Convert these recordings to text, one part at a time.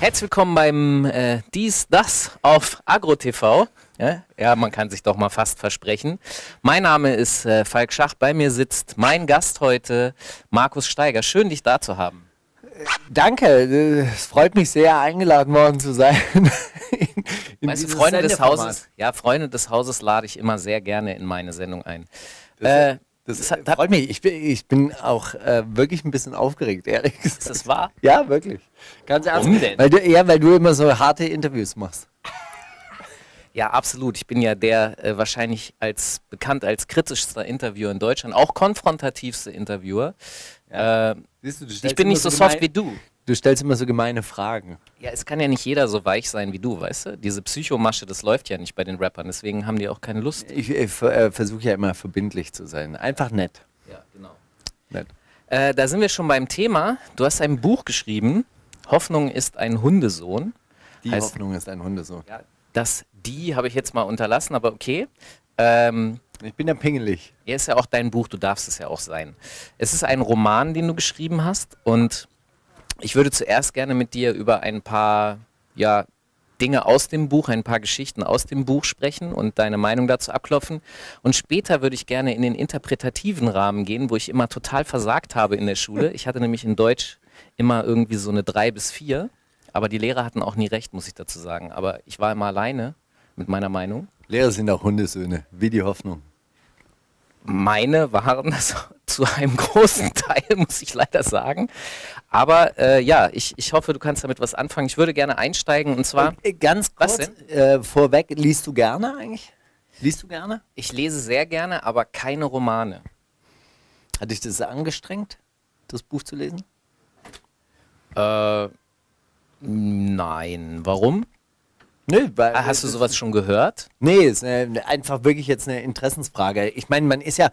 Herzlich willkommen beim äh, Dies, Das auf AgroTV. Ja, ja, man kann sich doch mal fast versprechen. Mein Name ist äh, Falk Schach. Bei mir sitzt mein Gast heute, Markus Steiger. Schön, dich da zu haben. Danke, es freut mich sehr, eingeladen worden zu sein. in, in weißt du, Freunde des Hauses, ja, Freunde des Hauses lade ich immer sehr gerne in meine Sendung ein. Äh, das, das hat, freut mich. Ich bin, ich bin auch äh, wirklich ein bisschen aufgeregt, ehrlich gesagt. Ist das wahr? Ja, wirklich. Ganz ernst. Weil du, ja, weil du immer so harte Interviews machst. Ja, absolut. Ich bin ja der äh, wahrscheinlich als bekannt als kritischster Interviewer in Deutschland, auch konfrontativste Interviewer. Ja. Äh, du, du ich bin nicht so soft wie du. Du stellst immer so gemeine Fragen. Ja, es kann ja nicht jeder so weich sein wie du, weißt du? Diese Psychomasche, das läuft ja nicht bei den Rappern, deswegen haben die auch keine Lust. Ich, ich äh, versuche ja immer verbindlich zu sein. Einfach nett. Ja, genau. Nett. Äh, da sind wir schon beim Thema. Du hast ein Buch geschrieben, Hoffnung ist ein Hundesohn. Die heißt, Hoffnung ist ein Hundesohn. Ja, das die habe ich jetzt mal unterlassen, aber okay. Ähm, ich bin ja pingelig. Er ist ja auch dein Buch, du darfst es ja auch sein. Es ist ein Roman, den du geschrieben hast und ich würde zuerst gerne mit dir über ein paar ja, Dinge aus dem Buch, ein paar Geschichten aus dem Buch sprechen und deine Meinung dazu abklopfen. Und später würde ich gerne in den interpretativen Rahmen gehen, wo ich immer total versagt habe in der Schule. Ich hatte nämlich in Deutsch immer irgendwie so eine drei bis vier, aber die Lehrer hatten auch nie recht, muss ich dazu sagen. Aber ich war immer alleine mit meiner Meinung. Lehrer sind auch Hundesöhne, wie die Hoffnung. Meine waren das zu einem großen Teil, muss ich leider sagen. Aber äh, ja, ich, ich hoffe, du kannst damit was anfangen. Ich würde gerne einsteigen und zwar. Und, äh, ganz kurz äh, vorweg, liest du gerne eigentlich? Liest du gerne? Ich lese sehr gerne, aber keine Romane. Hat dich das angestrengt, das Buch zu lesen? Äh, nein. Warum? Nö, weil, ah, Hast du sowas schon gehört? Nee, ist eine, einfach wirklich jetzt eine Interessensfrage. Ich meine, man ist ja,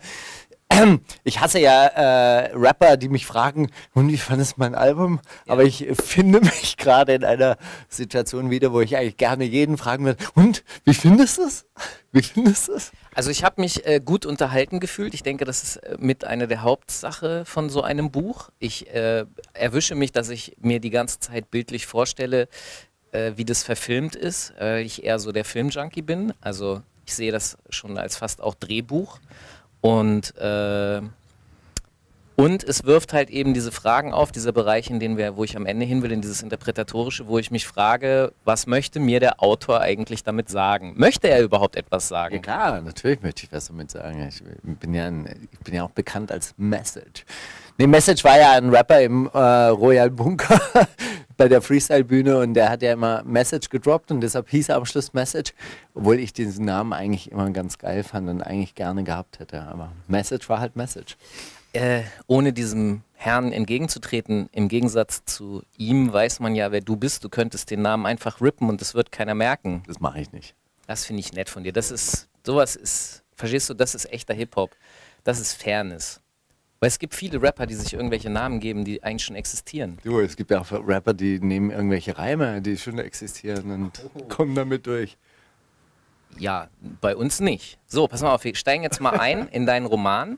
ich hasse ja äh, Rapper, die mich fragen, und wie fandest du mein Album? Ja. Aber ich finde mich gerade in einer Situation wieder, wo ich eigentlich gerne jeden fragen würde, und wie findest du es? Wie findest du es? Also ich habe mich äh, gut unterhalten gefühlt. Ich denke, das ist äh, mit einer der Hauptsache von so einem Buch. Ich äh, erwische mich, dass ich mir die ganze Zeit bildlich vorstelle, äh, wie das verfilmt ist. Äh, ich eher so der Filmjunkie bin. Also ich sehe das schon als fast auch Drehbuch. Und, äh, und es wirft halt eben diese Fragen auf, dieser Bereich, in den wir, wo ich am Ende hin will, in dieses Interpretatorische, wo ich mich frage, was möchte mir der Autor eigentlich damit sagen? Möchte er überhaupt etwas sagen? Ja klar, natürlich möchte ich was damit sagen. Ich bin ja, ein, ich bin ja auch bekannt als Message. Nee, Message war ja ein Rapper im äh, Royal Bunker bei der Freestyle-Bühne und der hat ja immer Message gedroppt und deshalb hieß er am Schluss Message, obwohl ich diesen Namen eigentlich immer ganz geil fand und eigentlich gerne gehabt hätte. Aber Message war halt Message. Äh, ohne diesem Herrn entgegenzutreten, im Gegensatz zu ihm weiß man ja, wer du bist. Du könntest den Namen einfach rippen und das wird keiner merken. Das mache ich nicht. Das finde ich nett von dir. Das ist, sowas ist, verstehst du, das ist echter Hip-Hop. Das ist Fairness. Weil es gibt viele Rapper, die sich irgendwelche Namen geben, die eigentlich schon existieren. Du, es gibt ja auch Rapper, die nehmen irgendwelche Reime, die schon existieren und oh. kommen damit durch. Ja, bei uns nicht. So, pass mal auf, wir steigen jetzt mal ein in deinen Roman,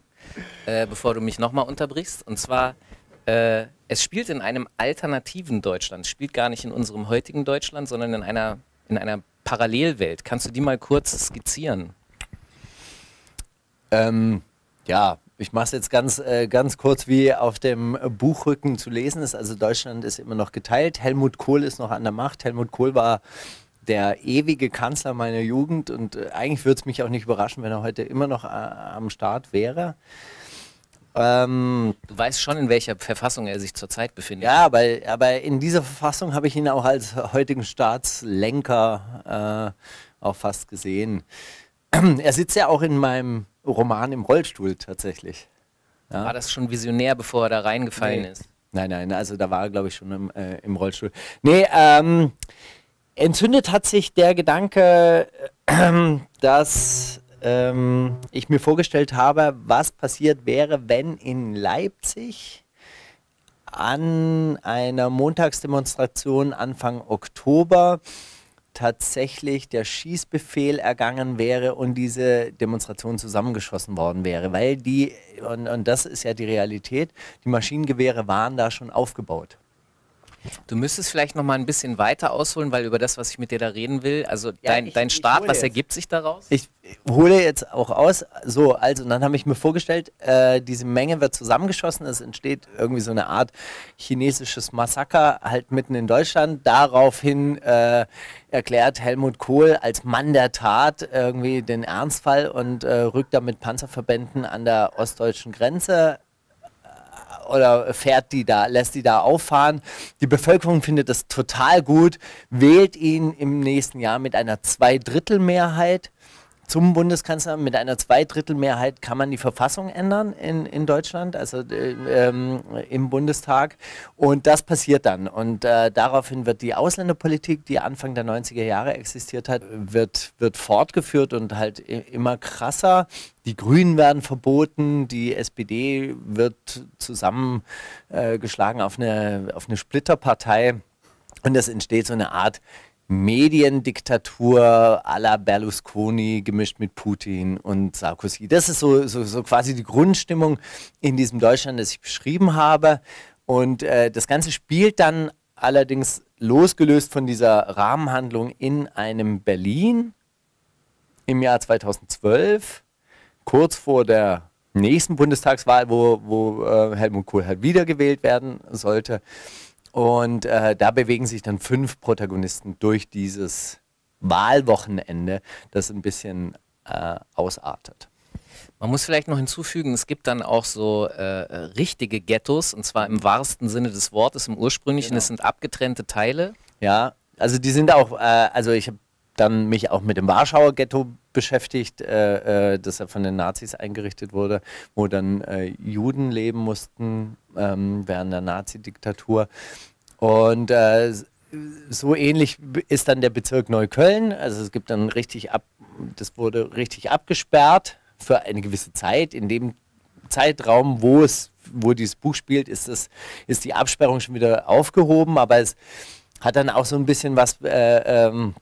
äh, bevor du mich nochmal unterbrichst. Und zwar, äh, es spielt in einem alternativen Deutschland. Es spielt gar nicht in unserem heutigen Deutschland, sondern in einer, in einer Parallelwelt. Kannst du die mal kurz skizzieren? Ähm, ja, ich mache es jetzt ganz, äh, ganz kurz, wie auf dem Buchrücken zu lesen ist. Also Deutschland ist immer noch geteilt. Helmut Kohl ist noch an der Macht. Helmut Kohl war der ewige Kanzler meiner Jugend und äh, eigentlich würde es mich auch nicht überraschen, wenn er heute immer noch äh, am Start wäre. Ähm, du weißt schon, in welcher Verfassung er sich zurzeit befindet. Ja, aber, aber in dieser Verfassung habe ich ihn auch als heutigen Staatslenker äh, auch fast gesehen. er sitzt ja auch in meinem Roman im Rollstuhl tatsächlich. Ja. War das schon visionär, bevor er da reingefallen nee. ist? Nein, nein, also da war er, glaube ich, schon im, äh, im Rollstuhl. Nee, ähm, entzündet hat sich der Gedanke, äh, dass ähm, ich mir vorgestellt habe, was passiert wäre, wenn in Leipzig an einer Montagsdemonstration Anfang Oktober tatsächlich der Schießbefehl ergangen wäre und diese Demonstration zusammengeschossen worden wäre, weil die, und, und das ist ja die Realität, die Maschinengewehre waren da schon aufgebaut. Du müsstest vielleicht noch mal ein bisschen weiter ausholen, weil über das, was ich mit dir da reden will, also ja, dein, ich, dein Start, was jetzt. ergibt sich daraus? Ich hole jetzt auch aus. So, also dann habe ich mir vorgestellt, äh, diese Menge wird zusammengeschossen. Es entsteht irgendwie so eine Art chinesisches Massaker halt mitten in Deutschland. Daraufhin äh, erklärt Helmut Kohl als Mann der Tat irgendwie den Ernstfall und äh, rückt da mit Panzerverbänden an der ostdeutschen Grenze oder fährt die da, lässt die da auffahren. Die Bevölkerung findet das total gut, wählt ihn im nächsten Jahr mit einer Zweidrittelmehrheit zum Bundeskanzler. Mit einer Zweidrittelmehrheit kann man die Verfassung ändern in, in Deutschland, also äh, ähm, im Bundestag. Und das passiert dann. Und äh, daraufhin wird die Ausländerpolitik, die Anfang der 90er Jahre existiert hat, wird, wird fortgeführt und halt immer krasser. Die Grünen werden verboten, die SPD wird zusammengeschlagen äh, auf, eine, auf eine Splitterpartei. Und es entsteht so eine Art Mediendiktatur à la Berlusconi gemischt mit Putin und Sarkozy. Das ist so, so, so quasi die Grundstimmung in diesem Deutschland, das ich beschrieben habe. Und äh, das Ganze spielt dann allerdings losgelöst von dieser Rahmenhandlung in einem Berlin im Jahr 2012, kurz vor der nächsten Bundestagswahl, wo, wo äh, Helmut Kohl halt wiedergewählt werden sollte. Und äh, da bewegen sich dann fünf Protagonisten durch dieses Wahlwochenende, das ein bisschen äh, ausartet. Man muss vielleicht noch hinzufügen, es gibt dann auch so äh, richtige Ghettos, und zwar im wahrsten Sinne des Wortes, im ursprünglichen, genau. es sind abgetrennte Teile. Ja, also die sind auch, äh, also ich habe dann mich auch mit dem Warschauer Ghetto beschäftigt, äh, äh, das ja von den Nazis eingerichtet wurde, wo dann äh, Juden leben mussten ähm, während der Nazi-Diktatur. Und äh, so ähnlich ist dann der Bezirk Neukölln. Also es gibt dann richtig ab, das wurde richtig abgesperrt für eine gewisse Zeit. In dem Zeitraum, wo es, wo dieses Buch spielt, ist, das, ist die Absperrung schon wieder aufgehoben, aber es hat dann auch so ein bisschen was äh, ähm,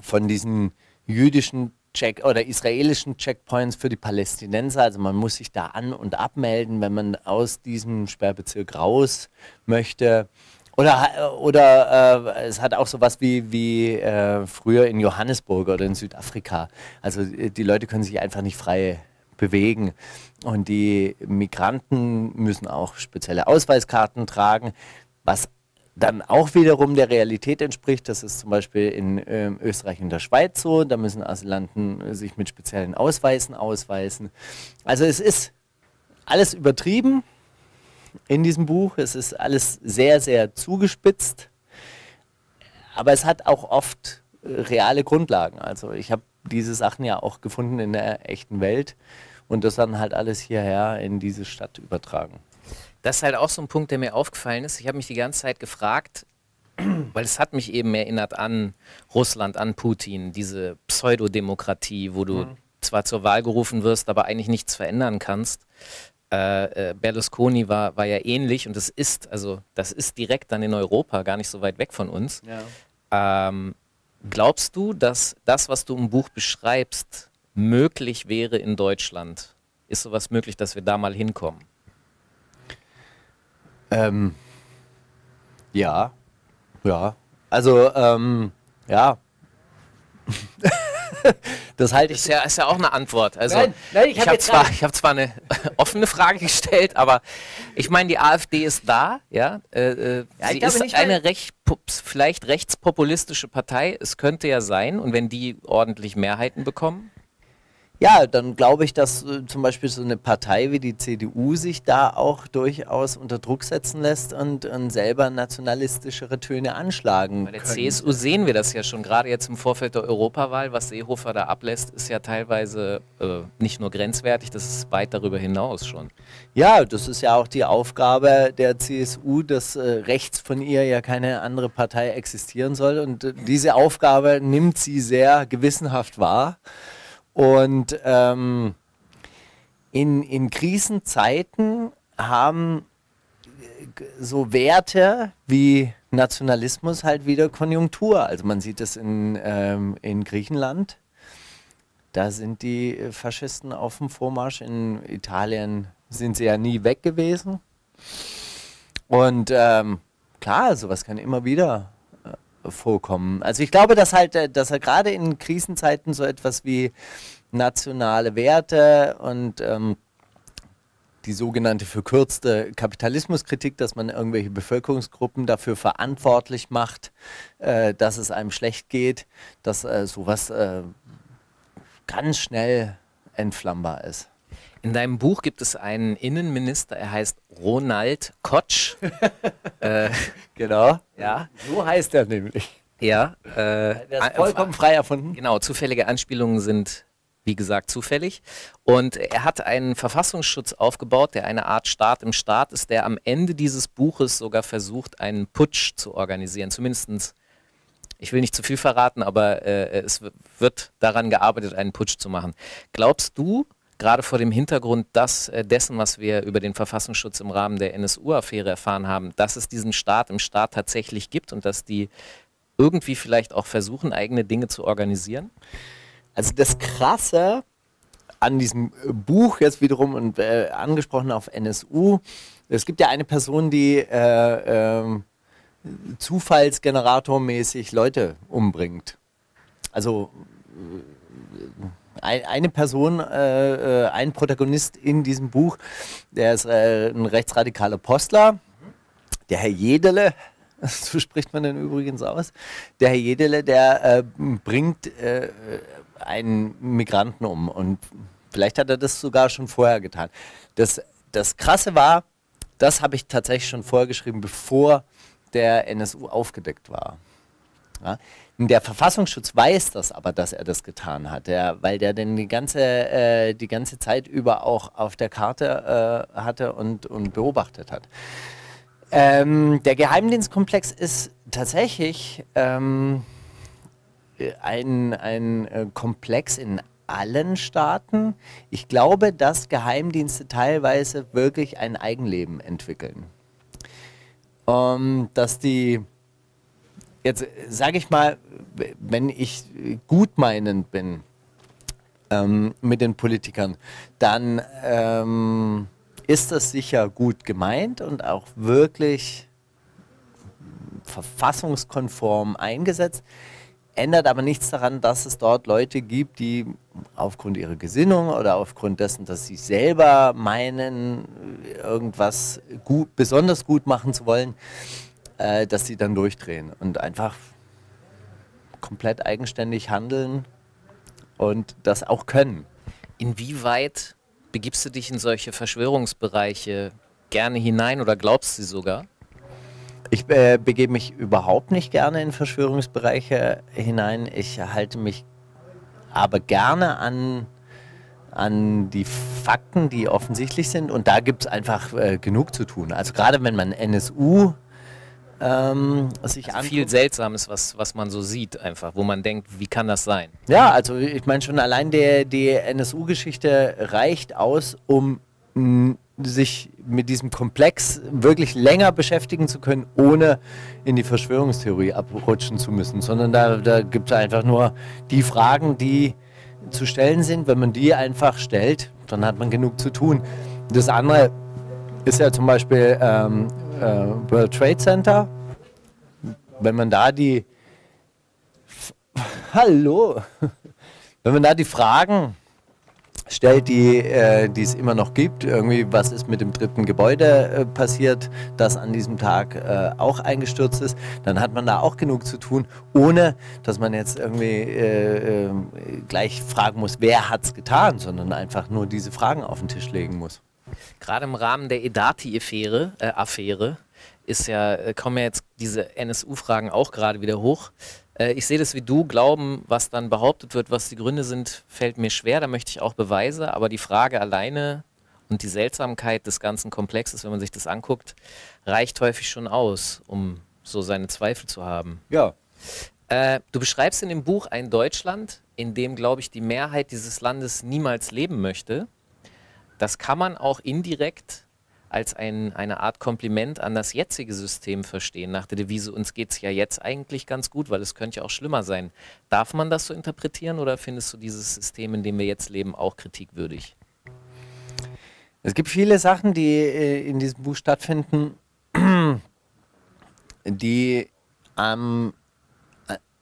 von diesen jüdischen Check oder israelischen Checkpoints für die Palästinenser. Also man muss sich da an- und abmelden, wenn man aus diesem Sperrbezirk raus möchte. Oder, oder äh, es hat auch so was wie, wie äh, früher in Johannesburg oder in Südafrika. Also äh, die Leute können sich einfach nicht frei bewegen. Und die Migranten müssen auch spezielle Ausweiskarten tragen, was dann auch wiederum der Realität entspricht. Das ist zum Beispiel in äh, Österreich und der Schweiz so. Da müssen Asylanten sich mit speziellen Ausweisen ausweisen. Also es ist alles übertrieben in diesem Buch. Es ist alles sehr, sehr zugespitzt. Aber es hat auch oft äh, reale Grundlagen. Also ich habe diese Sachen ja auch gefunden in der echten Welt und das dann halt alles hierher in diese Stadt übertragen. Das ist halt auch so ein Punkt, der mir aufgefallen ist. Ich habe mich die ganze Zeit gefragt, weil es hat mich eben erinnert an Russland, an Putin, diese Pseudodemokratie, wo du mhm. zwar zur Wahl gerufen wirst, aber eigentlich nichts verändern kannst. Äh, äh, Berlusconi war, war ja ähnlich und das ist, also das ist direkt dann in Europa, gar nicht so weit weg von uns. Ja. Ähm, glaubst du, dass das, was du im Buch beschreibst, möglich wäre in Deutschland? Ist sowas möglich, dass wir da mal hinkommen? Ähm, ja, ja. Also, ähm, ja. das halte ich. Ist ja, ist ja auch eine Antwort. Also, nein, nein, ich habe hab zwar, hab zwar eine offene Frage gestellt, aber ich meine, die AfD ist da, ja. Äh, äh ja sie ist eine recht, vielleicht rechtspopulistische Partei. Es könnte ja sein, und wenn die ordentlich Mehrheiten bekommen, ja, dann glaube ich, dass äh, zum Beispiel so eine Partei wie die CDU sich da auch durchaus unter Druck setzen lässt und, und selber nationalistischere Töne anschlagen. Bei der können. CSU sehen wir das ja schon, gerade jetzt im Vorfeld der Europawahl, was Seehofer da ablässt, ist ja teilweise äh, nicht nur grenzwertig, das ist weit darüber hinaus schon. Ja, das ist ja auch die Aufgabe der CSU, dass äh, rechts von ihr ja keine andere Partei existieren soll und äh, diese Aufgabe nimmt sie sehr gewissenhaft wahr. Und ähm, in, in Krisenzeiten haben äh, so Werte wie Nationalismus halt wieder Konjunktur. Also man sieht es in, ähm, in Griechenland. Da sind die Faschisten auf dem Vormarsch. In Italien sind sie ja nie weg gewesen. Und ähm, klar, sowas kann immer wieder äh, vorkommen. Also ich glaube, dass halt, äh, dass er gerade in Krisenzeiten so etwas wie nationale Werte und ähm, die sogenannte verkürzte Kapitalismuskritik, dass man irgendwelche Bevölkerungsgruppen dafür verantwortlich macht, äh, dass es einem schlecht geht, dass äh, sowas äh, ganz schnell entflammbar ist. In deinem Buch gibt es einen Innenminister, er heißt Ronald Kotsch. äh, genau, ja, so heißt er nämlich. Ja, äh, der ist vollkommen frei erfunden. Genau, zufällige Anspielungen sind wie gesagt, zufällig. Und er hat einen Verfassungsschutz aufgebaut, der eine Art Staat im Staat ist, der am Ende dieses Buches sogar versucht, einen Putsch zu organisieren. Zumindest, ich will nicht zu viel verraten, aber äh, es wird daran gearbeitet, einen Putsch zu machen. Glaubst du, gerade vor dem Hintergrund dass, äh, dessen, was wir über den Verfassungsschutz im Rahmen der NSU-Affäre erfahren haben, dass es diesen Staat im Staat tatsächlich gibt und dass die irgendwie vielleicht auch versuchen, eigene Dinge zu organisieren? Also das Krasse an diesem Buch jetzt wiederum und äh, angesprochen auf NSU, es gibt ja eine Person, die äh, äh, zufallsgeneratormäßig Leute umbringt. Also äh, eine Person, äh, äh, ein Protagonist in diesem Buch, der ist ein rechtsradikaler Postler, der Herr Jedele, so spricht man den übrigens aus, der Herr Jedele, der bringt einen Migranten um. Und vielleicht hat er das sogar schon vorher getan. Das, das Krasse war, das habe ich tatsächlich schon vorher geschrieben, bevor der NSU aufgedeckt war. Ja? Der Verfassungsschutz weiß das aber, dass er das getan hat, der, weil der denn die ganze, äh, die ganze Zeit über auch auf der Karte äh, hatte und, und beobachtet hat. Ähm, der Geheimdienstkomplex ist tatsächlich ähm, ein, ein äh, Komplex in allen Staaten. Ich glaube, dass Geheimdienste teilweise wirklich ein Eigenleben entwickeln. Um, dass die, jetzt sage ich mal, wenn ich gutmeinend bin ähm, mit den Politikern, dann ähm, ist das sicher gut gemeint und auch wirklich verfassungskonform eingesetzt. Ändert aber nichts daran, dass es dort Leute gibt, die aufgrund ihrer Gesinnung oder aufgrund dessen, dass sie selber meinen, irgendwas gut, besonders gut machen zu wollen, äh, dass sie dann durchdrehen und einfach komplett eigenständig handeln und das auch können. Inwieweit begibst du dich in solche Verschwörungsbereiche gerne hinein oder glaubst du sie sogar? Ich äh, begebe mich überhaupt nicht gerne in Verschwörungsbereiche hinein. Ich halte mich aber gerne an, an die Fakten, die offensichtlich sind. Und da gibt es einfach äh, genug zu tun. Also gerade wenn man NSU ähm, sich also viel Seltsames, was, was man so sieht, einfach, wo man denkt, wie kann das sein? Ja, also ich meine schon allein der, die NSU-Geschichte reicht aus, um sich mit diesem Komplex wirklich länger beschäftigen zu können, ohne in die Verschwörungstheorie abrutschen zu müssen, sondern da, da gibt es einfach nur die Fragen, die zu stellen sind. Wenn man die einfach stellt, dann hat man genug zu tun. Das andere ist ja zum Beispiel ähm, äh, World Trade Center. Wenn man da die Hallo, wenn man da die Fragen stellt, die, äh, es immer noch gibt. Irgendwie, was ist mit dem dritten Gebäude äh, passiert, das an diesem Tag äh, auch eingestürzt ist. Dann hat man da auch genug zu tun, ohne dass man jetzt irgendwie äh, äh, gleich fragen muss, wer hat es getan, sondern einfach nur diese Fragen auf den Tisch legen muss. Gerade im Rahmen der Edati-Affäre äh, Affäre ist ja, kommen ja jetzt diese NSU-Fragen auch gerade wieder hoch. Äh, ich sehe das wie du, glauben, was dann behauptet wird, was die Gründe sind, fällt mir schwer, da möchte ich auch Beweise, aber die Frage alleine und die Seltsamkeit des ganzen Komplexes, wenn man sich das anguckt, reicht häufig schon aus, um so seine Zweifel zu haben. Ja. Äh, du beschreibst in dem Buch ein Deutschland, in dem, glaube ich, die Mehrheit dieses Landes niemals leben möchte. Das kann man auch indirekt als ein, eine Art Kompliment an das jetzige System verstehen, nach der Devise, uns geht es ja jetzt eigentlich ganz gut, weil es könnte ja auch schlimmer sein. Darf man das so interpretieren oder findest du dieses System, in dem wir jetzt leben, auch kritikwürdig? Es gibt viele Sachen, die äh, in diesem Buch stattfinden, die ähm,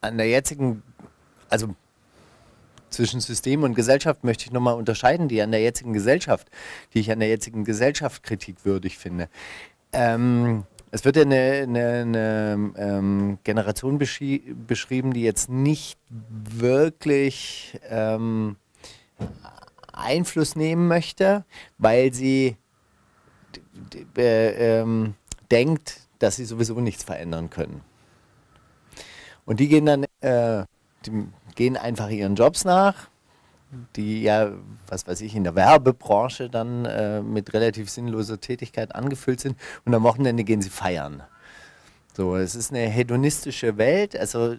an der jetzigen, also zwischen System und Gesellschaft möchte ich nochmal unterscheiden, die an der jetzigen Gesellschaft, die ich an der jetzigen Gesellschaft kritikwürdig finde. Ähm, es wird ja eine, eine, eine ähm, Generation beschrieben, die jetzt nicht wirklich ähm, Einfluss nehmen möchte, weil sie äh, ähm, denkt, dass sie sowieso nichts verändern können. Und die gehen dann, äh, die gehen einfach ihren Jobs nach, die ja, was weiß ich, in der Werbebranche dann äh, mit relativ sinnloser Tätigkeit angefüllt sind und am Wochenende gehen sie feiern. So, es ist eine hedonistische Welt, also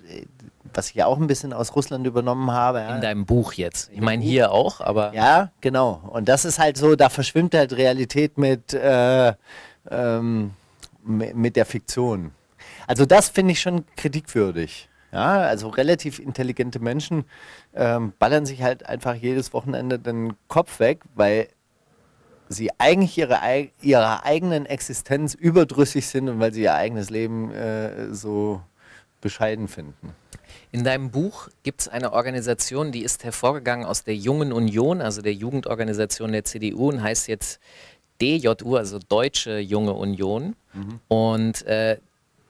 was ich ja auch ein bisschen aus Russland übernommen habe. Ja. In deinem Buch jetzt. Ich meine hier auch, aber. Ja, genau. Und das ist halt so, da verschwimmt halt Realität mit, äh, ähm, mit der Fiktion. Also das finde ich schon kritikwürdig. Ja, also relativ intelligente Menschen ähm, ballern sich halt einfach jedes Wochenende den Kopf weg, weil sie eigentlich ihre, ihrer eigenen Existenz überdrüssig sind und weil sie ihr eigenes Leben äh, so bescheiden finden. In deinem Buch gibt es eine Organisation, die ist hervorgegangen aus der Jungen Union, also der Jugendorganisation der CDU und heißt jetzt DJU, also Deutsche Junge Union. Mhm. Und äh,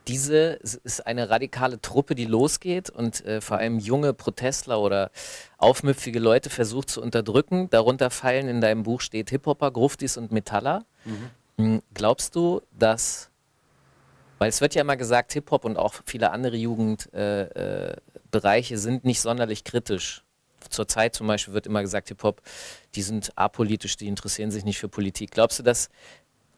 diese ist eine radikale Truppe, die losgeht und äh, vor allem junge Protestler oder aufmüpfige Leute versucht zu unterdrücken. Darunter fallen in deinem Buch steht Hip-Hopper, Gruftis und Metaller. Mhm. Hm, glaubst du, dass, weil es wird ja immer gesagt, Hip-Hop und auch viele andere Jugendbereiche äh, äh, sind nicht sonderlich kritisch zurzeit zum Beispiel wird immer gesagt, Hip-Hop, die sind apolitisch, die interessieren sich nicht für Politik. Glaubst du, dass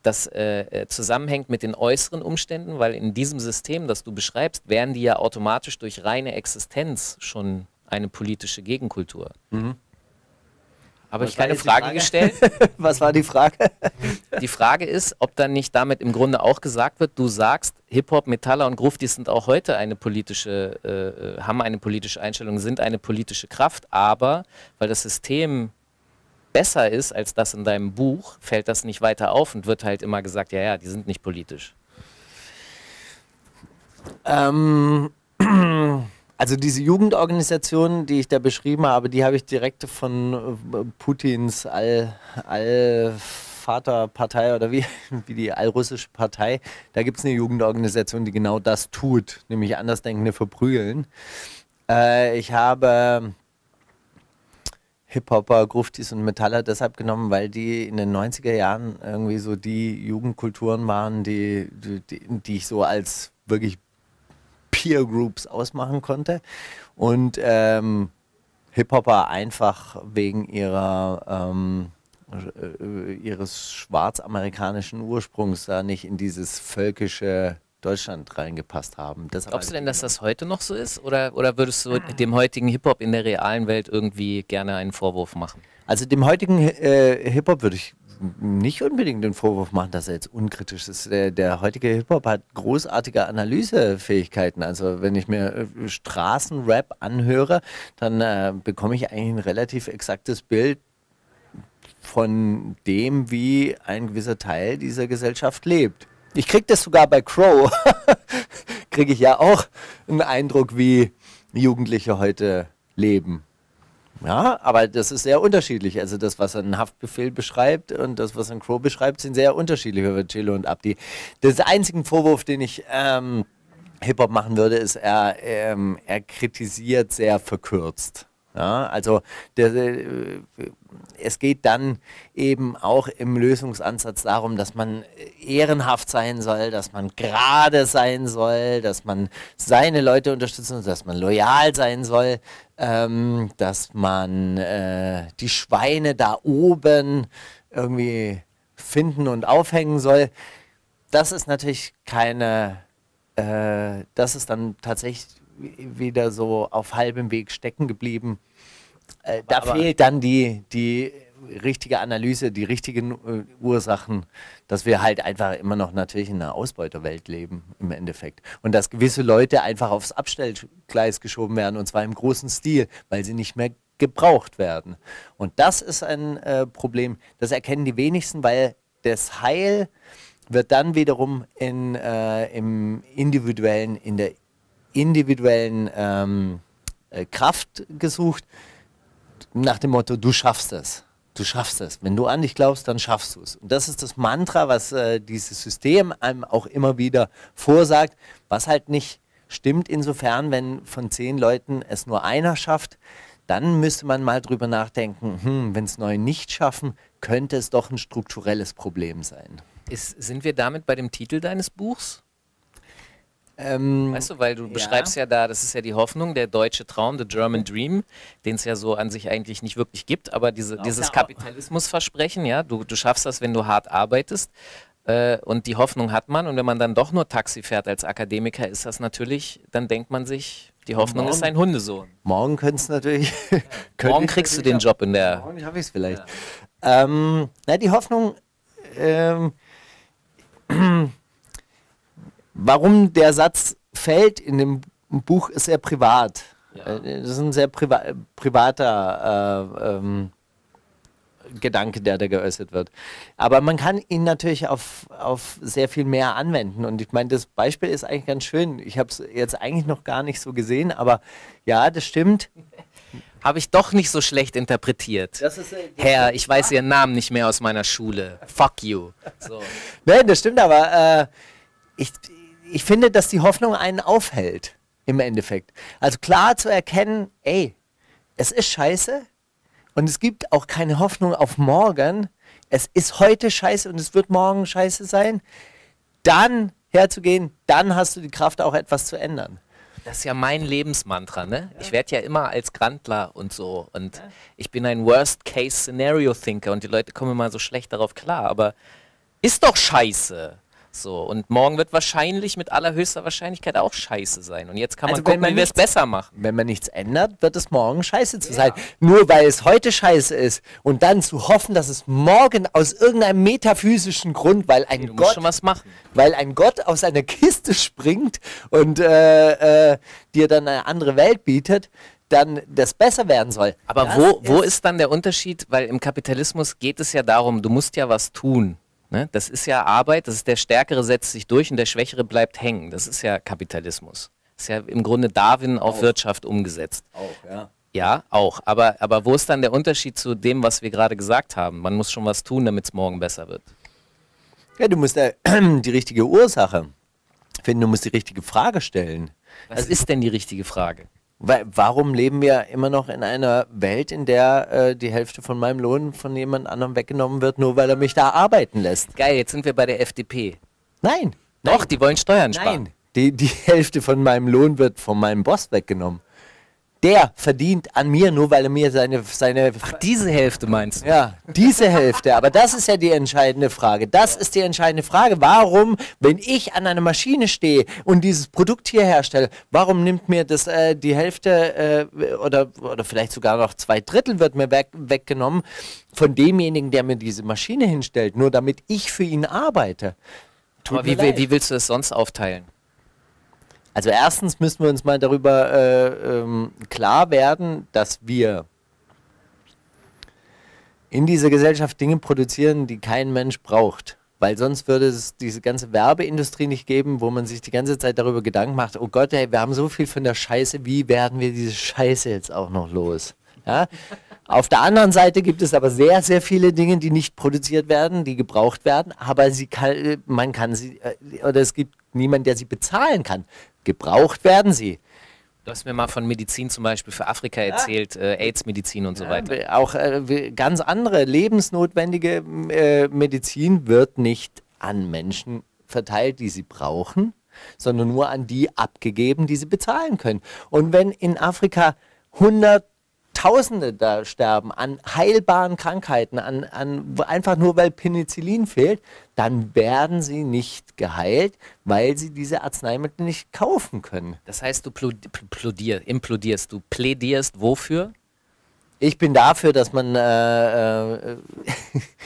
das äh, äh, zusammenhängt mit den äußeren Umständen, weil in diesem System, das du beschreibst, werden die ja automatisch durch reine Existenz schon eine politische Gegenkultur. Mhm. Habe ich keine Frage, Frage, gestellt? Was war die Frage? die Frage ist, ob dann nicht damit im Grunde auch gesagt wird, du sagst, Hip-Hop, Metaller und Gruftis sind auch heute eine politische, äh, äh, haben eine politische Einstellung, sind eine politische Kraft, aber weil das System besser ist als das in deinem Buch, fällt das nicht weiter auf und wird halt immer gesagt, ja, ja, die sind nicht politisch. Ähm, also diese Jugendorganisation, die ich da beschrieben habe, die habe ich direkt von äh, Putins All, Allvaterpartei oder wie, wie die allrussische Partei. Da gibt es eine Jugendorganisation, die genau das tut, nämlich Andersdenkende verprügeln. Äh, ich habe Hip-Hopper, Gruftis und Metaller deshalb genommen, weil die in den 90er Jahren irgendwie so die Jugendkulturen waren, die, die, die ich so als wirklich Peer Groups ausmachen konnte. Und ähm, Hip-Hopper einfach wegen ihrer ähm, äh, ihres schwarzamerikanischen Ursprungs da nicht in dieses völkische Deutschland reingepasst haben. Deshalb Glaubst du denn, dass das heute noch so ist? Oder, oder würdest du dem heutigen Hip-Hop in der realen Welt irgendwie gerne einen Vorwurf machen? Also dem heutigen äh, Hip-Hop würde ich nicht unbedingt den Vorwurf machen, dass er jetzt unkritisch ist. Der, der heutige Hip-Hop hat großartige Analysefähigkeiten. Also wenn ich mir äh, Straßenrap anhöre, dann äh, bekomme ich eigentlich ein relativ exaktes Bild von dem, wie ein gewisser Teil dieser Gesellschaft lebt. Ich kriege das sogar bei Crow, kriege ich ja auch einen Eindruck, wie Jugendliche heute leben. Ja, aber das ist sehr unterschiedlich. Also das, was ein Haftbefehl beschreibt und das, was ein Crow beschreibt, sind sehr unterschiedlich über Chilo und Abdi. Das einzige Vorwurf, den ich ähm, Hip-Hop machen würde, ist, er, ähm, er kritisiert sehr verkürzt. Ja, also der, äh, es geht dann eben auch im Lösungsansatz darum, dass man ehrenhaft sein soll, dass man gerade sein soll, dass man seine Leute unterstützen soll, dass man loyal sein soll, ähm, dass man äh, die Schweine da oben irgendwie finden und aufhängen soll. Das ist natürlich keine, äh, das ist dann tatsächlich wieder so auf halbem Weg stecken geblieben. Äh, da aber fehlt dann die, die richtige Analyse, die richtigen äh, Ursachen, dass wir halt einfach immer noch natürlich in einer Ausbeuterwelt leben im Endeffekt. Und dass gewisse Leute einfach aufs Abstellgleis geschoben werden und zwar im großen Stil, weil sie nicht mehr gebraucht werden. Und das ist ein äh, Problem, das erkennen die wenigsten, weil das Heil wird dann wiederum in, äh, im individuellen, in der individuellen ähm, äh, Kraft gesucht, nach dem Motto, du schaffst es. Du schaffst es. Wenn du an dich glaubst, dann schaffst du es. Und das ist das Mantra, was äh, dieses System einem auch immer wieder vorsagt, was halt nicht stimmt insofern, wenn von zehn Leuten es nur einer schafft, dann müsste man mal drüber nachdenken, hm, wenn es neun nicht schaffen, könnte es doch ein strukturelles Problem sein. Ist, sind wir damit bei dem Titel deines Buchs? Ähm, Weißt du, weil du ja. beschreibst ja da, das ist ja die Hoffnung, der deutsche Traum, the German Dream, den es ja so an sich eigentlich nicht wirklich gibt, aber diese, dieses ja auch- Kapitalismusversprechen, ja, du, du schaffst das, wenn du hart arbeitest. Äh, und die Hoffnung hat man, und wenn man dann doch nur Taxi fährt als Akademiker, ist das natürlich, dann denkt man sich, die Hoffnung ist ein Hundesohn. Morgen könnte es natürlich. könnte Morgen kriegst du den Job in der. Morgen habe ich es vielleicht. Ähm, na, die Hoffnung, ähm, warum der Satz fällt in dem Buch, ist sehr privat. Ja. Äh, Das ist ein sehr priva privater äh, ähm, Gedanke, der da geäußert wird. Aber man kann ihn natürlich auf, auf sehr viel mehr anwenden. Und ich meine, das Beispiel ist eigentlich ganz schön. Ich habe es jetzt eigentlich noch gar nicht so gesehen, aber ja, das stimmt. Habe ich doch nicht so schlecht interpretiert. Das ist, äh, Herr, ich weiß Ihren Namen nicht mehr aus meiner Schule. Fuck you. So. Nein, das stimmt, aber äh, ich, ich finde, dass die Hoffnung einen aufhält, im Endeffekt. Also klar zu erkennen, ey, es ist scheiße und es gibt auch keine Hoffnung auf morgen. Es ist heute scheiße und es wird morgen scheiße sein. Dann herzugehen, dann hast du die Kraft, auch etwas zu ändern. Das ist ja mein Lebensmantra, ne? Ich werde ja immer als Grandler und so. Und ich bin ein Worst-Case-Scenario-Thinker und die Leute kommen immer so schlecht darauf klar. Aber ist doch scheiße. So, und morgen wird wahrscheinlich mit allerhöchster Wahrscheinlichkeit auch scheiße sein. Und jetzt kann man Also wenn gucken, man wie wir es besser machen. Wenn man nichts ändert, wird es morgen scheiße zu sein. Nur weil es heute scheiße ist und dann zu hoffen, dass es morgen aus irgendeinem metaphysischen Grund, weil ein musst Gott schon was machen. weil ein Gott aus einer Kiste springt und äh, äh, dir dann eine andere Welt bietet, dann das besser werden soll. Aber das wo, wo ist dann der Unterschied? Weil im Kapitalismus geht es ja darum, du musst ja was tun. Ne? Das ist ja Arbeit, das ist der Stärkere setzt sich durch und der Schwächere bleibt hängen. Das ist ja Kapitalismus. Das ist ja im Grunde Darwin auf Wirtschaft umgesetzt. auch, ja. Ja, auch. Aber, aber wo ist dann der Unterschied zu dem, was wir gerade gesagt haben? Man muss schon was tun, damit es morgen besser wird. Ja, du musst äh, die richtige Ursache finden, du musst die richtige Frage stellen. Was ist denn die richtige Frage? Weil, warum leben wir immer noch in einer Welt, in der äh, die Hälfte von meinem Lohn von jemand anderem weggenommen wird, nur weil er mich da arbeiten lässt? Geil, jetzt sind wir bei der FDP. Nein. Doch, die wollen Steuern sparen. Nein. Die, die Hälfte von meinem Lohn wird von meinem Boss weggenommen. Der verdient an mir, nur weil er mir seine, seine Ach, diese Hälfte meinst du? ja, diese Hälfte. Aber das ist ja die entscheidende Frage. Das ist die entscheidende Frage. Warum, wenn ich an einer Maschine stehe und dieses Produkt hier herstelle, warum nimmt mir das äh, die Hälfte äh, oder, oder vielleicht sogar noch zwei Drittel wird mir weg, weggenommen von demjenigen, der mir diese Maschine hinstellt, nur damit ich für ihn arbeite? Tut Aber wie, wie willst du es sonst aufteilen? Also erstens müssen wir uns mal darüber äh, ähm, klar werden, dass wir in dieser Gesellschaft Dinge produzieren, die kein Mensch braucht. Weil sonst würde es diese ganze Werbeindustrie nicht geben, wo man sich die ganze Zeit darüber Gedanken macht, oh Gott, ey, wir haben so viel von der Scheiße, wie werden wir diese Scheiße jetzt auch noch los? Ja? Auf der anderen Seite gibt es aber sehr, sehr viele Dinge, die nicht produziert werden, die gebraucht werden, aber kann, man kann sie, äh, oder es gibt niemanden, der sie bezahlen kann. Gebraucht werden sie. Du hast mir mal von Medizin zum Beispiel für Afrika erzählt, äh, AIDS-Medizin und so weiter. Auch äh, ganz andere lebensnotwendige äh, Medizin wird nicht an Menschen verteilt, die sie brauchen, sondern nur an die abgegeben, die sie bezahlen können. Und wenn in Afrika Hunderttausende da sterben an heilbaren Krankheiten, an, an, einfach nur weil Penicillin fehlt, dann werden sie nicht geheilt, weil sie diese Arzneimittel nicht kaufen können. Das heißt, du plod- pl- plodier, implodierst, du plädierst wofür? Ich bin dafür, dass man äh, äh,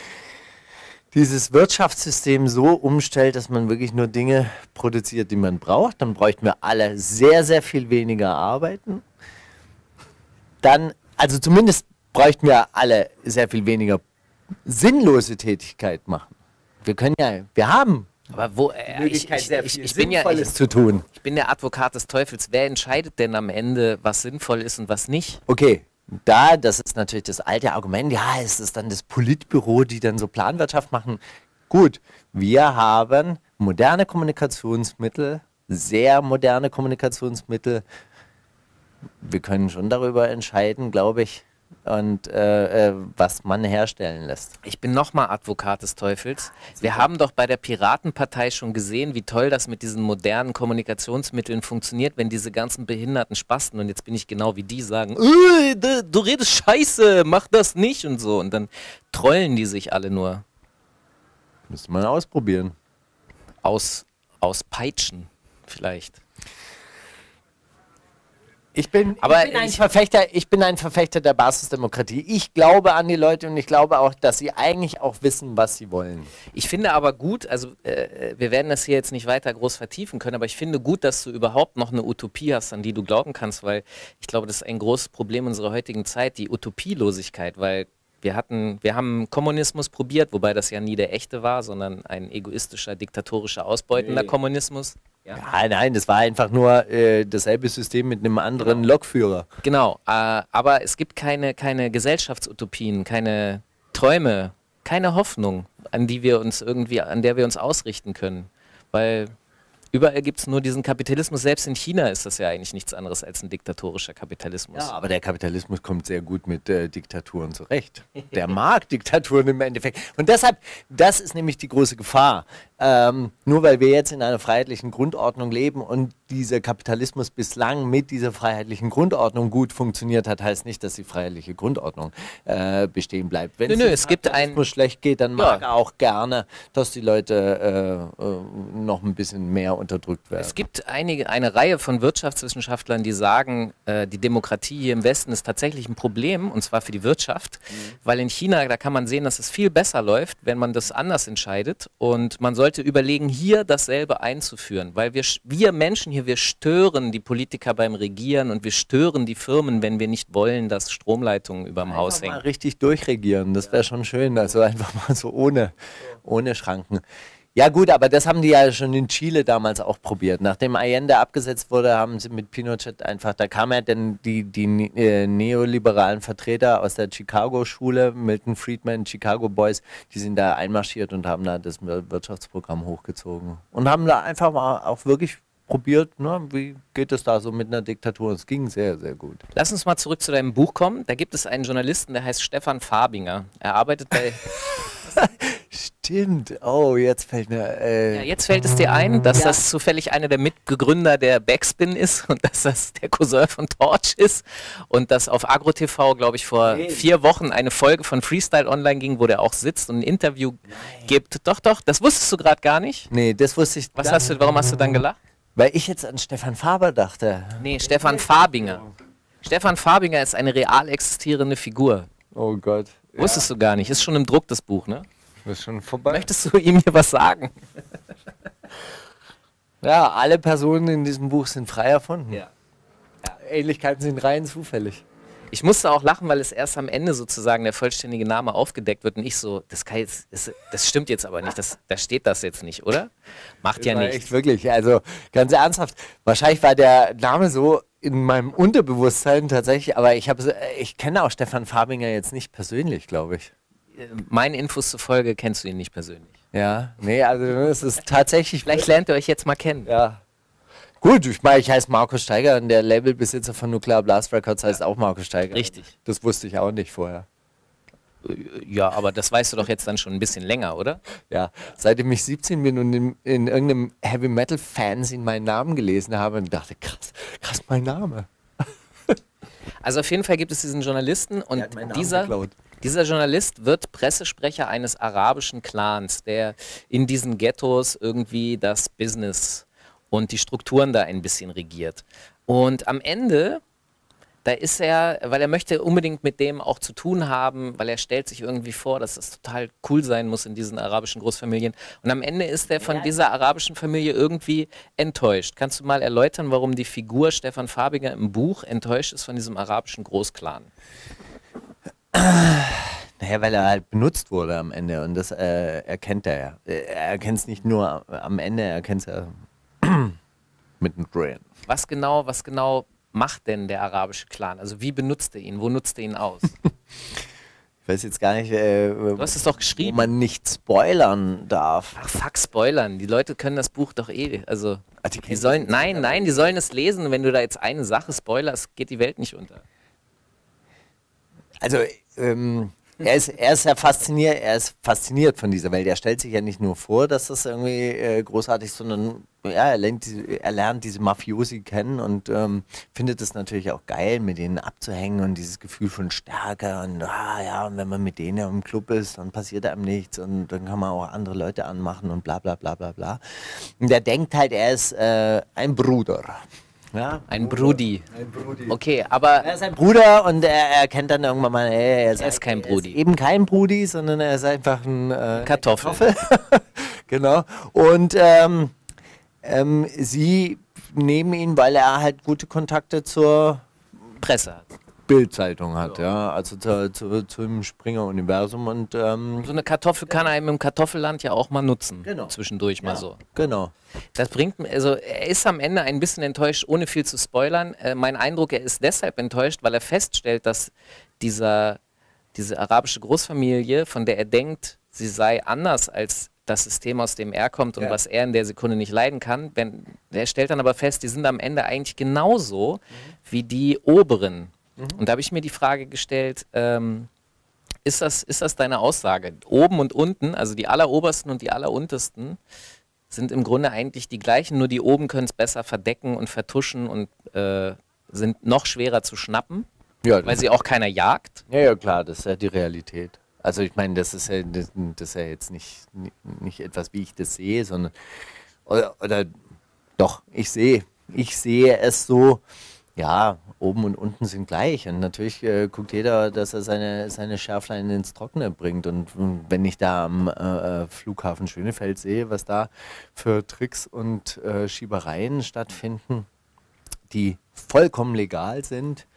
dieses Wirtschaftssystem so umstellt, dass man wirklich nur Dinge produziert, die man braucht. Dann bräuchten wir alle sehr, sehr viel weniger arbeiten. Dann, also zumindest bräuchten wir alle sehr viel weniger sinnlose Tätigkeit machen. Wir können ja, wir haben Aber wo, äh, ich, ich, ich, ich bin ja ich, zu tun. Ich bin der Advokat des Teufels. Wer entscheidet denn am Ende, was sinnvoll ist und was nicht? Okay, da, das ist natürlich das alte Argument, ja, es ist dann das Politbüro, die dann so Planwirtschaft machen. Gut, wir haben moderne Kommunikationsmittel, sehr moderne Kommunikationsmittel. Wir können schon darüber entscheiden, glaube ich, und äh, äh, was man herstellen lässt. Ich bin nochmal Advokat des Teufels. Wir haben doch bei der Piratenpartei schon gesehen, wie toll das mit diesen modernen Kommunikationsmitteln funktioniert, wenn diese ganzen behinderten Spasten, und jetzt bin ich genau wie die, sagen, äh, du redest scheiße, mach das nicht und so. Und dann trollen die sich alle nur. Müsste man ausprobieren. Aus, aus Peitschen vielleicht. Ich bin, Aber ich bin, ein Verfechter, ich bin ein Verfechter der Basisdemokratie. Ich glaube an die Leute und ich glaube auch, dass sie eigentlich auch wissen, was sie wollen. Ich finde aber gut, also äh, wir werden das hier jetzt nicht weiter groß vertiefen können, aber ich finde gut, dass du überhaupt noch eine Utopie hast, an die du glauben kannst, weil ich glaube, das ist ein großes Problem unserer heutigen Zeit, die Utopielosigkeit, weil wir hatten, wir haben Kommunismus probiert, wobei das ja nie der echte war, sondern ein egoistischer, diktatorischer, ausbeutender nee. Kommunismus. Ja. ja. nein, das war einfach nur äh, dasselbe System mit einem anderen genau. Lokführer. Genau, äh, aber es gibt keine, keine Gesellschaftsutopien, keine Träume, keine Hoffnung, an die wir uns irgendwie, an der wir uns ausrichten können. Weil Überall gibt es nur diesen Kapitalismus. Selbst in China ist das ja eigentlich nichts anderes als ein diktatorischer Kapitalismus. Ja, aber der Kapitalismus kommt sehr gut mit äh, Diktaturen zurecht. Der mag Diktaturen im Endeffekt. Und deshalb, das ist nämlich die große Gefahr. Ähm, nur weil wir jetzt in einer freiheitlichen Grundordnung leben und dieser Kapitalismus bislang mit dieser freiheitlichen Grundordnung gut funktioniert hat, heißt nicht, dass die freiheitliche Grundordnung äh, bestehen bleibt. Wenn nö, nö, es gibt ein schlecht geht, dann mag ja. er auch gerne, dass die Leute äh, äh, noch ein bisschen mehr unterdrückt werden. Es gibt einige, eine Reihe von Wirtschaftswissenschaftlern, die sagen, äh, die Demokratie hier im Westen ist tatsächlich ein Problem, und zwar für die Wirtschaft, mhm. weil in China, da kann man sehen, dass es viel besser läuft, wenn man das anders entscheidet. Und man sollte überlegen, hier dasselbe einzuführen, weil wir, wir Menschen hier, wir stören die Politiker beim Regieren und wir stören die Firmen, wenn wir nicht wollen, dass Stromleitungen über dem Haus hängen. Mal richtig durchregieren, das wäre schon schön, also einfach mal so ohne, ohne Schranken. Ja gut, aber das haben die ja schon in Chile damals auch probiert. Nachdem Allende abgesetzt wurde, haben sie mit Pinochet einfach, da kam ja dann die, die äh, neoliberalen Vertreter aus der Chicago-Schule, Milton Friedman, Chicago Boys, die sind da einmarschiert und haben da das Wirtschaftsprogramm hochgezogen. Und haben da einfach mal auch wirklich probiert, ne? wie geht es da so mit einer Diktatur? Es ging sehr, sehr gut. Lass uns mal zurück zu deinem Buch kommen. Da gibt es einen Journalisten, der heißt Stefan Farbinger. Er arbeitet bei... Stimmt. Oh, jetzt fällt mir. Äh ja, jetzt fällt es dir ein, dass ja. das zufällig einer der Mitbegründer der Backspin ist und dass das der Cousin von Torch ist und dass auf AgroTV, glaube ich, vor nee. vier Wochen eine Folge von Freestyle online ging, wo der auch sitzt und ein Interview Nein. gibt. Doch, doch, das wusstest du gerade gar nicht? Nee, das wusste ich. Was hast du, warum hast du dann gelacht? Weil ich jetzt an Stefan Faber dachte. Nee, Stefan Farbinger. Stefan Farbinger ist eine real existierende Figur. Oh Gott. Wusstest ja. du gar nicht. Ist schon im Druck, das Buch, ne? Ist schon vorbei. Möchtest du ihm hier was sagen? ja, alle Personen in diesem Buch sind frei erfunden. Ja. ja. Ähnlichkeiten sind rein zufällig. Ich musste auch lachen, weil es erst am Ende sozusagen der vollständige Name aufgedeckt wird und ich so, das, jetzt, das, stimmt jetzt aber nicht, das, da steht das jetzt nicht, oder? Macht ja nicht. Echt wirklich, also ganz ernsthaft. Wahrscheinlich war der Name so in meinem Unterbewusstsein tatsächlich, aber ich, ich kenne auch Stefan Farbinger jetzt nicht persönlich, glaube ich meinen Infos zur Folge kennst du ihn nicht persönlich. Ja, nee, also es ist tatsächlich. Vielleicht lernt ihr euch jetzt mal kennen. Ja. Gut, ich meine, ich heiße Markus Steiger und der Labelbesitzer von Nuclear Blast Records heißt ja. auch Markus Steiger. Richtig. Das wusste ich auch nicht vorher. Ja, aber das weißt du doch jetzt dann schon ein bisschen länger, oder? Ja, seitdem ich 17 bin und in, in irgendeinem Heavy Metal Fanzine meinen Namen gelesen habe und dachte, krass, krass, mein Name. Also auf jeden Fall gibt es diesen Journalisten und dieser, geklaut. Dieser Journalist wird Pressesprecher eines arabischen Clans, der in diesen Ghettos irgendwie das Business und die Strukturen da ein bisschen regiert. Und am Ende, da ist er, weil er möchte unbedingt mit dem auch zu tun haben, weil er stellt sich irgendwie vor, dass es total cool sein muss in diesen arabischen Großfamilien. Und am Ende ist er von dieser arabischen Familie irgendwie enttäuscht. Kannst du mal erläutern, warum die Figur Stefan Farbiger im Buch enttäuscht ist von diesem arabischen Großclan? Naja, weil er halt benutzt wurde am Ende und das äh, erkennt er ja. Er erkennt es nicht nur am Ende, er erkennt es ja mittendrin. Was genau, was genau macht denn der arabische Clan? Also wie benutzt er ihn? Wo nutzt er ihn aus? Ich weiß jetzt gar nicht, äh, Du hast es doch wo geschrieben. man nicht spoilern darf. Ach, fuck, spoilern. Die Leute können das Buch doch eh. Also, Ah, die die sollen, nein, nein, die sollen es lesen. Wenn du da jetzt eine Sache spoilerst, geht die Welt nicht unter. Also, ähm, er ist, er ist ja fasziniert, er ist fasziniert von dieser Welt. Er stellt sich ja nicht nur vor, dass das irgendwie äh, großartig ist, sondern ja, er, lernt diese, er lernt diese Mafiosi kennen und ähm, findet es natürlich auch geil, mit denen abzuhängen und dieses Gefühl von Stärke und ah, ja, und wenn man mit denen im Club ist, dann passiert einem nichts und dann kann man auch andere Leute anmachen und bla bla bla bla bla. Und er denkt halt, er ist äh, ein Bruder. Ja, Ein Brudi. ein Brudi. Okay, aber Er ist ein Bruder und er erkennt dann irgendwann mal, ey, er, ist, Er ist kein Brudi. Ist eben kein Brudi, sondern er ist einfach ein äh, Kartoffel. genau. Und ähm, ähm, sie nehmen ihn, weil er halt gute Kontakte zur Presse hat. Bildzeitung hat, ja, also zu, zu, zum Springer-Universum und ähm, So eine Kartoffel kann einem im Kartoffelland ja auch mal nutzen. Genau. Zwischendurch mal so. genau. Das bringt, mir- also er ist am Ende ein bisschen enttäuscht, ohne viel zu spoilern. Äh, mein Eindruck, er ist deshalb enttäuscht, weil er feststellt, dass dieser, diese arabische Großfamilie, von der er denkt, sie sei anders als das System, aus dem er kommt und Ja. was er in der Sekunde nicht leiden kann. Wenn, er stellt dann aber fest, die sind am Ende eigentlich genauso wie die Oberen. Und da habe ich mir die Frage gestellt, ähm, ist das, ist das deine Aussage? Oben und unten, also die allerobersten und die alleruntersten, sind im Grunde eigentlich die gleichen, nur die oben können es besser verdecken und vertuschen und äh, sind noch schwerer zu schnappen, Ja, weil sie auch keiner jagt. Ja, ja, klar, das ist ja die Realität. Also ich meine, das ist ja, das ist ja jetzt nicht, nicht etwas, wie ich das sehe, sondern oder, oder doch, ich sehe, ich sehe es so, ja, oben und unten sind gleich. Und natürlich äh, guckt jeder, dass er seine, seine Schärflein ins Trockene bringt. Und wenn ich da am äh, äh, Flughafen Schönefeld sehe, was da für Tricks und äh, Schiebereien stattfinden, die vollkommen legal sind,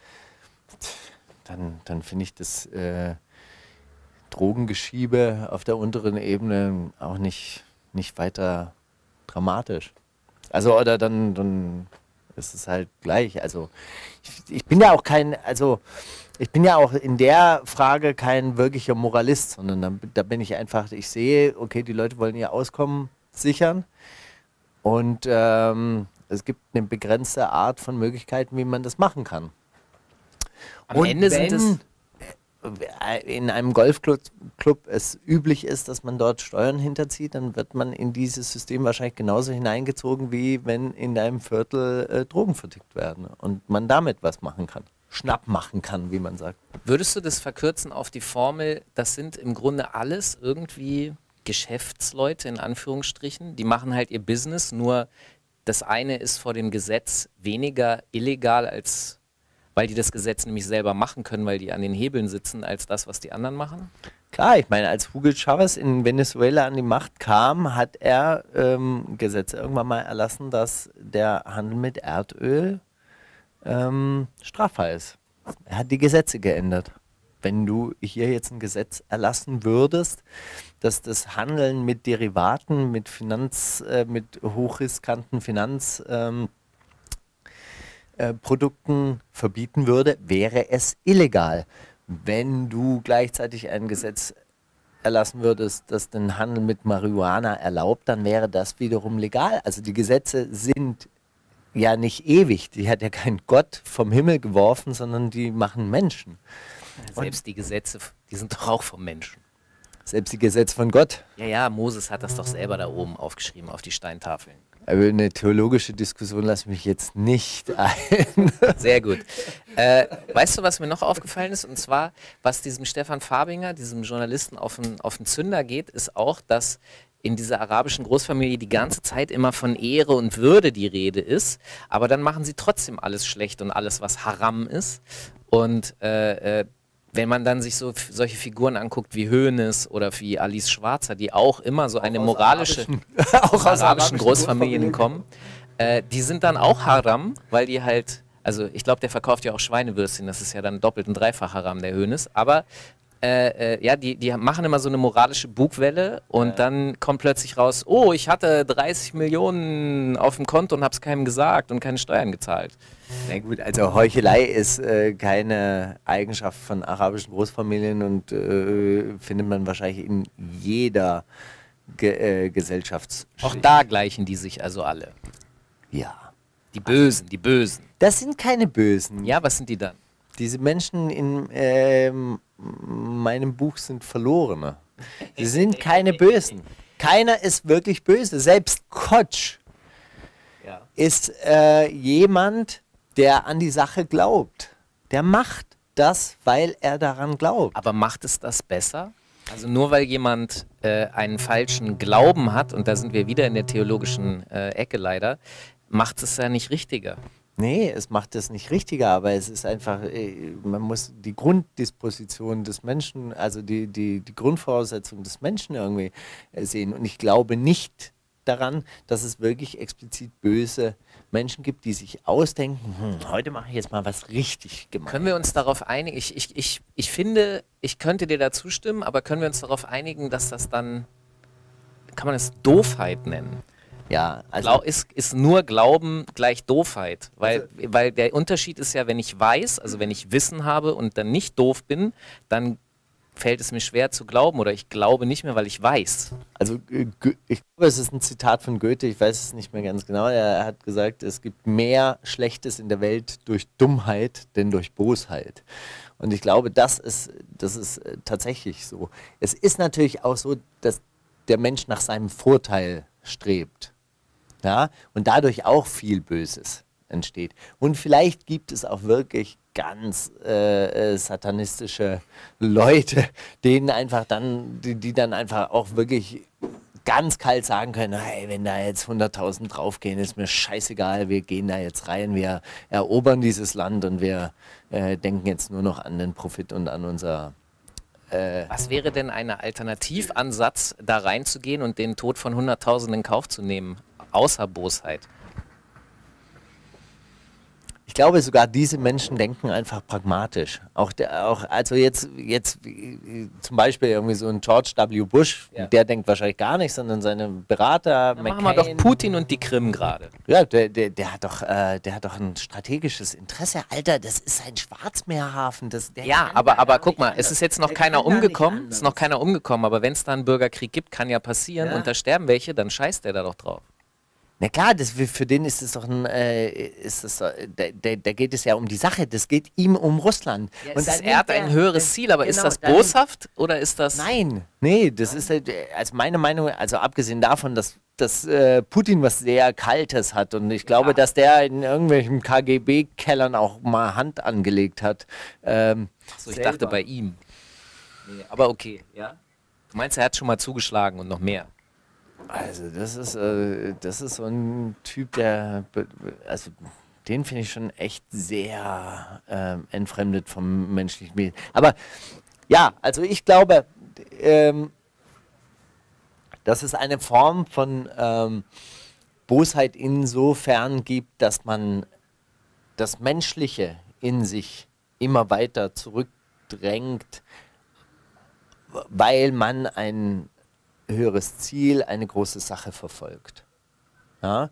dann, dann finde ich das äh, Drogengeschiebe auf der unteren Ebene auch nicht, nicht weiter dramatisch. Also, oder dann, dann ist es halt gleich. Also, ich, ich bin ja auch kein, also, ich bin ja auch in der Frage kein wirklicher Moralist, sondern da, da bin ich einfach, ich sehe, okay, die Leute wollen ihr Auskommen sichern und ähm, es gibt eine begrenzte Art von Möglichkeiten, wie man das machen kann. Am Ende sind es in einem Golfclub Club es üblich ist, dass man dort Steuern hinterzieht, dann wird man in dieses System wahrscheinlich genauso hineingezogen, wie wenn in einem Viertel äh, Drogen vertickt werden und man damit was machen kann. Schnapp machen kann, wie man sagt. Würdest du das verkürzen auf die Formel, das sind im Grunde alles irgendwie Geschäftsleute in Anführungsstrichen, die machen halt ihr Business, nur das eine ist vor dem Gesetz weniger illegal als weil die das Gesetz nämlich selber machen können, weil die an den Hebeln sitzen, als das, was die anderen machen? Klar, ich meine, als Hugo Chavez in Venezuela an die Macht kam, hat er ähm, Gesetze irgendwann mal erlassen, dass der Handel mit Erdöl ähm, strafbar ist. Er hat die Gesetze geändert. Wenn du hier jetzt ein Gesetz erlassen würdest, dass das Handeln mit Derivaten, mit Finanz, äh, mit hochriskanten Finanz, ähm, äh, Produkten verbieten würde, wäre es illegal. Wenn du gleichzeitig ein Gesetz erlassen würdest, das den Handel mit Marihuana erlaubt, dann wäre das wiederum legal. Also die Gesetze sind ja nicht ewig. Die hat ja kein Gott vom Himmel geworfen, sondern die machen Menschen. Selbst die Gesetze, die sind doch auch vom Menschen. Selbst die Gesetze von Gott. Ja, ja, Moses hat das doch selber da oben aufgeschrieben auf die Steintafeln. Aber eine theologische Diskussion lasse mich jetzt nicht ein. Sehr gut. Äh, weißt du, was mir noch aufgefallen ist? Und zwar, was diesem Stefan Fabinger, diesem Journalisten auf den, auf den Zünder geht, ist auch, dass in dieser arabischen Großfamilie die ganze Zeit immer von Ehre und Würde die Rede ist, aber dann machen sie trotzdem alles schlecht und alles, was Haram ist. Und äh, äh, wenn man dann sich so solche Figuren anguckt wie Hoeneß oder wie Alice Schwarzer, die auch immer so eine moralische, auch aus arabischen Großfamilien kommen, äh, die sind dann auch Haram, weil die halt, also ich glaube, der verkauft ja auch Schweinewürstchen, das ist ja dann doppelt und dreifach Haram, der Hönes, aber Äh, äh, ja, die, die machen immer so eine moralische Bugwelle und ja. dann kommt plötzlich raus, oh, ich hatte 30 Millionen auf dem Konto und hab's keinem gesagt und keine Steuern gezahlt. Na gut, also Heuchelei ist äh, keine Eigenschaft von arabischen Großfamilien und äh, findet man wahrscheinlich in jeder Ge äh, Gesellschaftsschicht. Auch da gleichen die sich also alle. Ja. Die Bösen, die Bösen. Das sind keine Bösen. Ja, was sind die dann? Diese Menschen in ähm, meinem Buch sind Verlorene. Sie sind keine Bösen. Keiner ist wirklich böse. Selbst Kotsch ja. ist äh, jemand, der an die Sache glaubt. Der macht das, weil er daran glaubt. Aber macht es das besser? Also nur weil jemand äh, einen falschen Glauben hat, und da sind wir wieder in der theologischen äh, Ecke leider, macht es ja nicht richtiger. Nee, es macht es nicht richtiger, aber es ist einfach, äh, man muss die Grunddisposition des Menschen, also die, die, die Grundvoraussetzung des Menschen irgendwie äh, sehen. Und ich glaube nicht daran, dass es wirklich explizit böse Menschen gibt, die sich ausdenken, hm, heute mache ich jetzt mal was richtig gemacht. Können wir uns darauf einigen? Ich, ich, ich, ich finde, ich könnte dir da zustimmen, aber können wir uns darauf einigen, dass das dann, kann man es Doofheit nennen? Ja, also Glau ist, ist nur Glauben gleich Doofheit. Weil, also, weil der Unterschied ist ja, wenn ich weiß, also wenn ich Wissen habe und dann nicht doof bin, dann fällt es mir schwer zu glauben oder ich glaube nicht mehr, weil ich weiß. Also äh, ich glaube, es ist ein Zitat von Goethe, ich weiß es nicht mehr ganz genau. Er hat gesagt, es gibt mehr Schlechtes in der Welt durch Dummheit denn durch Bosheit. Und ich glaube, das ist, das ist äh, tatsächlich so. Es ist natürlich auch so, dass der Mensch nach seinem Vorteil strebt ja, und dadurch auch viel Böses entsteht. Und vielleicht gibt es auch wirklich ganz äh, äh, satanistische Leute, denen einfach dann, die, die dann einfach auch wirklich ganz kalt sagen können, hey, wenn da jetzt 100.000 draufgehen, ist mir scheißegal, wir gehen da jetzt rein, wir erobern dieses Land und wir äh, denken jetzt nur noch an den Profit und an unser äh, Was wäre denn ein Alternativansatz, da reinzugehen und den Tod von Hunderttausenden in Kauf zu nehmen? außer Bosheit. Ich glaube sogar, diese Menschen denken einfach pragmatisch. Auch, der, auch also jetzt, jetzt zum Beispiel irgendwie so ein George W. Bush, ja. der denkt wahrscheinlich gar nicht, sondern seine Berater. Dann machen wir doch Putin und die Krim gerade. Ja, der, der, der, hat doch, äh, der hat doch ein strategisches Interesse. Alter, das ist ein Schwarzmeerhafen. Das, ja, aber, aber guck mal, es ist jetzt noch keiner umgekommen. Es ist noch keiner umgekommen, aber wenn es da einen Bürgerkrieg gibt, kann ja passieren ja. und da sterben welche, dann scheißt der da doch drauf. Na klar, das, für den ist es doch ein, äh, ist es, da, da, da, geht es ja um die Sache, das geht ihm um Russland. Ja, und das, er hat ein höheres Ziel, aber genau, ist das boshaft oder ist das... Nein, nee, das Nein. ist, halt, also meine Meinung, also abgesehen davon, dass, dass äh, Putin was sehr Kaltes hat und ich glaube, ja. dass der in irgendwelchen KGB-Kellern auch mal Hand angelegt hat. Ähm, so, ich dachte bei ihm. Nee, aber okay, ja. Du meinst, er hat schon mal zugeschlagen und noch mehr? Also das ist, äh, das ist so ein Typ, der, also den finde ich schon echt sehr äh, entfremdet vom menschlichen Wesen. Aber ja, also ich glaube, ähm, dass es eine Form von ähm, Bosheit insofern gibt, dass man das Menschliche in sich immer weiter zurückdrängt, weil man ein höheres Ziel, eine große Sache verfolgt. Ja?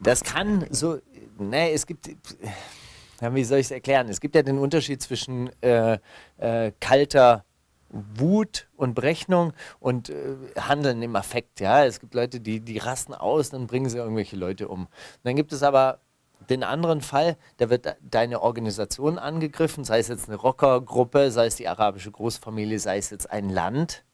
Das kann so, ne, es gibt, wie soll ich es erklären? Es gibt ja den Unterschied zwischen äh, äh, kalter Wut und Berechnung und äh, Handeln im Affekt. Ja? Es gibt Leute, die, die rasten aus, dann bringen sie irgendwelche Leute um. Und dann gibt es aber den anderen Fall, da wird deine Organisation angegriffen, sei es jetzt eine Rockergruppe, sei es die arabische Großfamilie, sei es jetzt ein Land.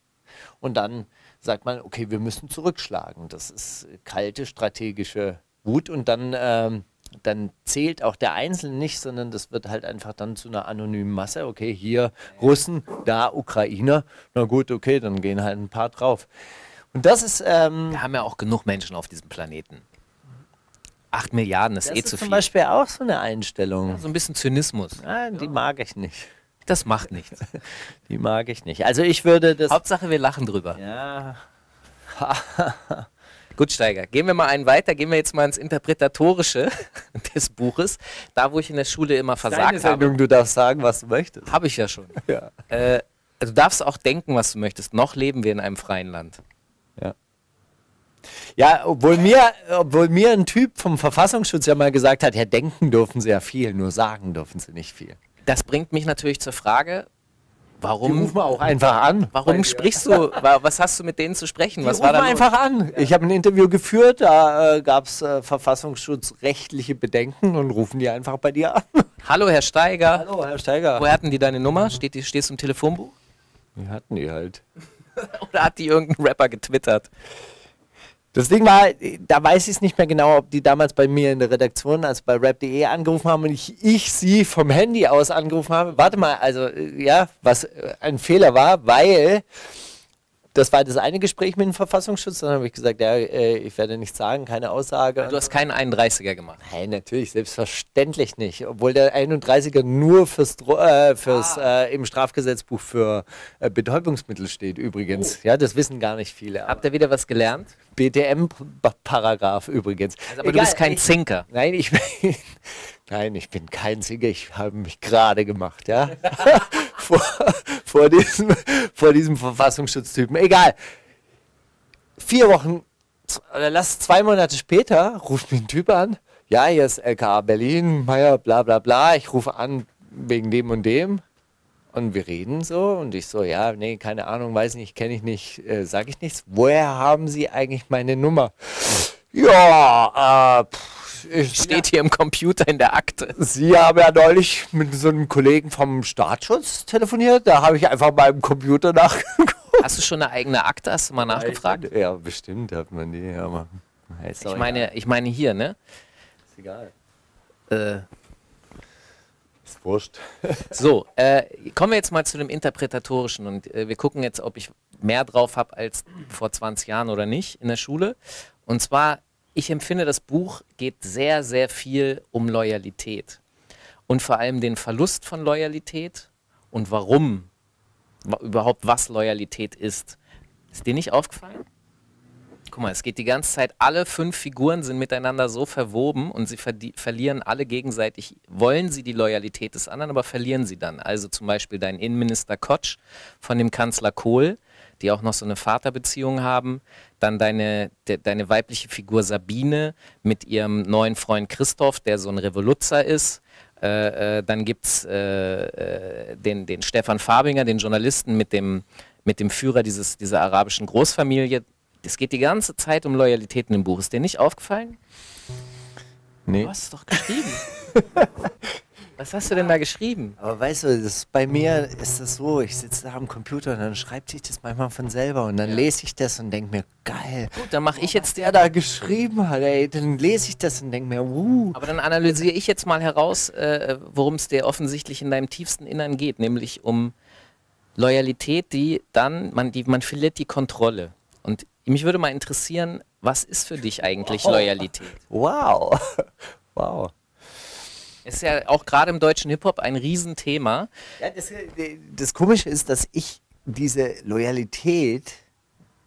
Und dann sagt man, okay, wir müssen zurückschlagen. Das ist kalte strategische Wut und dann, ähm, dann zählt auch der Einzelne nicht, sondern das wird halt einfach dann zu einer anonymen Masse. Okay, hier Russen, da Ukrainer. Na gut, okay, dann gehen halt ein paar drauf. Und das ist. Ähm, wir haben ja auch genug Menschen auf diesem Planeten. Acht Milliarden ist das eh ist zu viel. Das ist zum Beispiel auch so eine Einstellung. Ja, so ein bisschen Zynismus. Ja, die mag ich nicht. Das macht nichts. Die mag ich nicht. Also ich würde das. Hauptsache wir lachen drüber. Ja. Gut, Steiger. Gehen wir mal einen weiter. Gehen wir jetzt mal ins Interpretatorische des Buches. Da, wo ich in der Schule immer versagt Deine Sendung, habe. du darfst sagen, was du möchtest. Habe ich ja schon. Ja. Äh, also du darfst auch denken, was du möchtest. Noch leben wir in einem freien Land. Ja. Ja, obwohl mir, obwohl mir ein Typ vom Verfassungsschutz ja mal gesagt hat, ja, denken dürfen sie ja viel, nur sagen dürfen sie nicht viel. Das bringt mich natürlich zur Frage, Die warum, rufen wir auch einfach an. warum sprichst du, wa- was hast du mit denen zu sprechen? Die Was rufen war da einfach an. Ich habe ein Interview geführt, da äh, gab es äh, verfassungsschutzrechtliche Bedenken und rufen die einfach bei dir an. Hallo, Herr Steiger. Hallo, Herr Steiger. Woher hatten die deine Nummer? Steht die, stehst du im Telefonbuch? Die hatten die halt. Oder hat die irgendein Rapper getwittert? Das Ding war, da weiß ich es nicht mehr genau, ob die damals bei mir in der Redaktion, also bei rap.de angerufen haben und ich, ich sie vom Handy aus angerufen habe. Warte mal, also äh, ja, was äh, ein Fehler war, weil das war das eine Gespräch mit dem Verfassungsschutz, dann habe ich gesagt, ja, äh, ich werde nichts sagen, keine Aussage. Du hast keinen 31er gemacht. Nein, natürlich, selbstverständlich nicht. Obwohl der 31er nur fürs, äh, fürs äh, im Strafgesetzbuch für äh, Betäubungsmittel steht übrigens. Ja, das wissen gar nicht viele. Habt ihr wieder was gelernt? BTM-Paragraph übrigens. Also, aber du bist kein ich, Zinker. Nein, ich bin, nein, ich bin kein Singer. Ich habe mich gerade gemacht, ja. vor, vor, diesem, vor diesem Verfassungsschutztypen. Egal. Vier Wochen, oder lass zwei Monate später, ruft mich ein Typ an. Ja, hier ist LKA Berlin, Meier, bla bla bla. Ich rufe an wegen dem und dem. Und wir reden so und ich so, ja, nee, keine Ahnung, weiß nicht, kenne ich nicht, äh, sag ich nichts. Woher haben Sie eigentlich meine Nummer? Ja, äh, pff, ich, Steht hier im Computer in der Akte. Sie haben ja neulich mit so einem Kollegen vom Staatsschutz telefoniert. Da habe ich einfach beim Computer nachgeguckt. Hast du schon eine eigene Akte? Hast du mal nachgefragt? Ja, bestimmt hat man die, aber ist Ich meine, ich meine hier, ne? egal. Äh, Ist wurscht. so, äh, kommen wir jetzt mal zu dem Interpretatorischen und äh, wir gucken jetzt, ob ich mehr drauf habe als vor 20 Jahren oder nicht in der Schule. Und zwar, ich empfinde, das Buch geht sehr, sehr viel um Loyalität. Und vor allem den Verlust von Loyalität und warum wa- überhaupt was Loyalität ist. Ist dir nicht aufgefallen? Guck mal, es geht die ganze Zeit, alle fünf Figuren sind miteinander so verwoben und sie verlieren alle gegenseitig, wollen sie die Loyalität des anderen, aber verlieren sie dann. Also zum Beispiel dein Innenminister Kotsch von dem Kanzler Kohl, die auch noch so eine Vaterbeziehung haben. Dann deine, de, deine weibliche Figur Sabine mit ihrem neuen Freund Christoph, der so ein Revoluzer ist. Äh, äh, dann gibt es äh, äh, den, den Stefan Fabinger, den Journalisten mit dem, mit dem Führer dieses, dieser arabischen Großfamilie. Es geht die ganze Zeit um Loyalitäten im Buch. Ist dir nicht aufgefallen? Nee. Du hast es doch geschrieben. Was hast du denn da geschrieben? Aber weißt du, das bei mir ist das so, ich sitze da am Computer und dann schreibt sich das manchmal von selber und dann lese ich das und denke mir, geil, Gut, dann mache ich jetzt der da geschrieben hat, ey, dann lese ich das und denke mir, uh. Aber dann analysiere ich jetzt mal heraus, äh, worum es dir offensichtlich in deinem tiefsten Innern geht, nämlich um Loyalität, die dann, man, die, man verliert die Kontrolle. Und mich würde mal interessieren, was ist für dich eigentlich Loyalität? Wow. Wow. Ist ja auch gerade im deutschen Hip-Hop ein Riesenthema. Ja, das, das Komische ist, dass ich diese Loyalität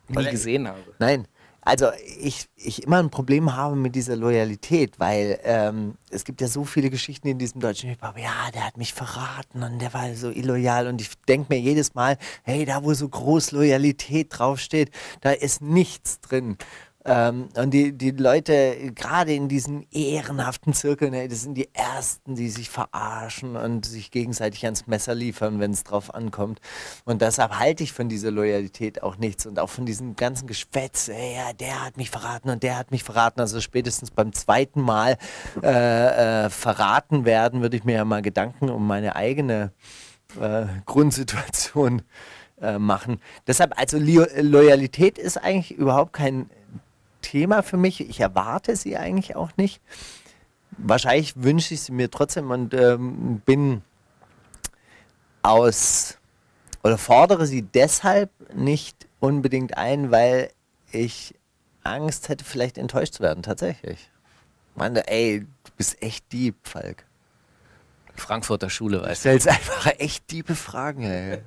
Nie gesehen habe. Nein, also ich, ich immer ein Problem habe mit dieser Loyalität, weil ähm, es gibt ja so viele Geschichten in diesem deutschen Hip-Hop. Ja, der hat mich verraten und der war so illoyal und ich denke mir jedes Mal, hey, da wo so groß Loyalität draufsteht, da ist nichts drin. Ähm, und die, die Leute, gerade in diesen ehrenhaften Zirkeln, ey, das sind die Ersten, die sich verarschen und sich gegenseitig ans Messer liefern, wenn es drauf ankommt. Und deshalb halte ich von dieser Loyalität auch nichts und auch von diesem ganzen Geschwätz, ey, ja, der hat mich verraten und der hat mich verraten. Also spätestens beim zweiten Mal äh, äh, verraten werden, würde ich mir ja mal Gedanken um meine eigene äh, Grundsituation äh, machen. Deshalb, also Lo Loyalität ist eigentlich überhaupt kein Thema für mich. Ich erwarte sie eigentlich auch nicht. Wahrscheinlich wünsche ich sie mir trotzdem und ähm, bin aus oder fordere sie deshalb nicht unbedingt ein, weil ich Angst hätte, vielleicht enttäuscht zu werden, tatsächlich. Meine, ey, du bist echt Dieb, Falk. Frankfurter Schule, weißt du. stellst einfach echt diebe Fragen, ey.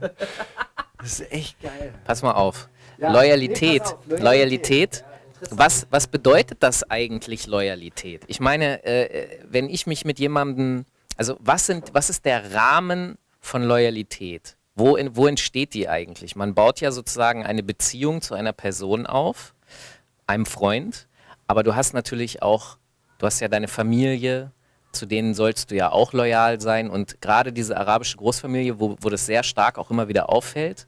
Das ist echt geil. Pass mal auf. Ja, Loyalität, nee, pass auf, Loyalität, Was, was bedeutet das eigentlich Loyalität? Ich meine, äh, wenn ich mich mit jemandem, also was, sind, was ist der Rahmen von Loyalität? Wo, in, wo entsteht die eigentlich? Man baut ja sozusagen eine Beziehung zu einer Person auf, einem Freund, aber du hast natürlich auch, du hast ja deine Familie, zu denen sollst du ja auch loyal sein und gerade diese arabische Großfamilie, wo, wo das sehr stark auch immer wieder auffällt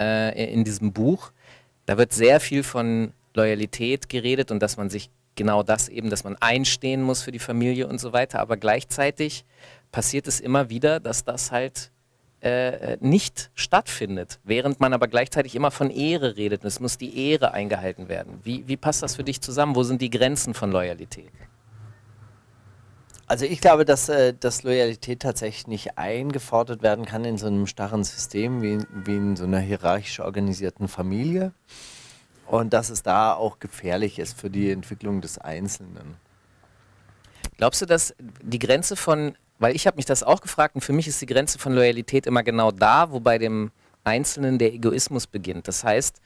äh, in diesem Buch, da wird sehr viel von Loyalität geredet und dass man sich genau das eben, dass man einstehen muss für die Familie und so weiter. Aber gleichzeitig passiert es immer wieder, dass das halt äh, nicht stattfindet, während man aber gleichzeitig immer von Ehre redet. Es muss die Ehre eingehalten werden. Wie, wie passt das für dich zusammen? Wo sind die Grenzen von Loyalität? Also ich glaube, dass, äh, dass Loyalität tatsächlich nicht eingefordert werden kann in so einem starren System wie, wie in so einer hierarchisch organisierten Familie und dass es da auch gefährlich ist für die Entwicklung des Einzelnen. Glaubst du, dass die Grenze von, weil ich habe mich das auch gefragt und für mich ist die Grenze von Loyalität immer genau da, wo bei dem Einzelnen der Egoismus beginnt. Das heißt,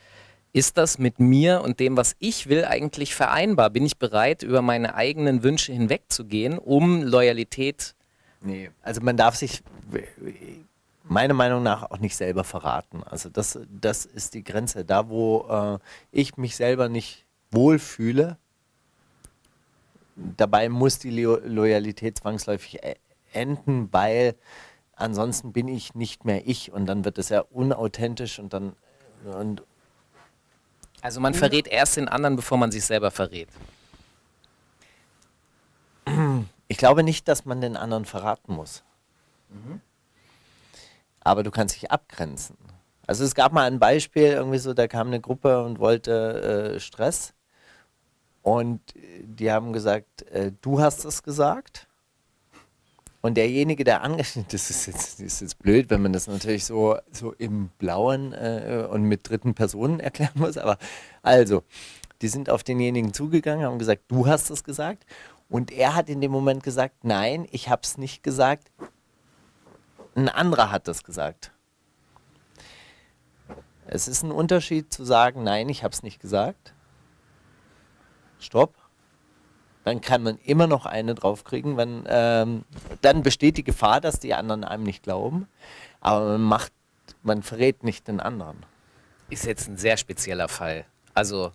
ist das mit mir und dem, was ich will, eigentlich vereinbar? Bin ich bereit, über meine eigenen Wünsche hinwegzugehen, um Loyalität? Nee, also man darf sich meiner Meinung nach auch nicht selber verraten. Also das, das ist die Grenze. Da, wo äh, ich mich selber nicht wohlfühle, dabei muss die Lo Loyalität zwangsläufig e-, enden, weil ansonsten bin ich nicht mehr ich und dann wird es ja unauthentisch und dann und also man verrät erst den anderen, bevor man sich selber verrät. Ich glaube nicht, dass man den anderen verraten muss. Mhm aber du kannst dich abgrenzen. Also es gab mal ein Beispiel, irgendwie so, da kam eine Gruppe und wollte äh, Stress und die haben gesagt, äh, du hast es gesagt. Und derjenige, der angeschnitten das ist jetzt, das ist jetzt blöd, wenn man das natürlich so, so im Blauen äh, und mit dritten Personen erklären muss, aber also, die sind auf denjenigen zugegangen, haben gesagt, du hast es gesagt. Und er hat in dem Moment gesagt, nein, ich habe es nicht gesagt, ein anderer hat das gesagt. Es ist ein Unterschied zu sagen, nein, ich habe es nicht gesagt. Stopp. Dann kann man immer noch eine draufkriegen. Wenn, ähm, dann besteht die Gefahr, dass die anderen einem nicht glauben. Aber man macht, man verrät nicht den anderen. Ist jetzt ein sehr spezieller Fall. Also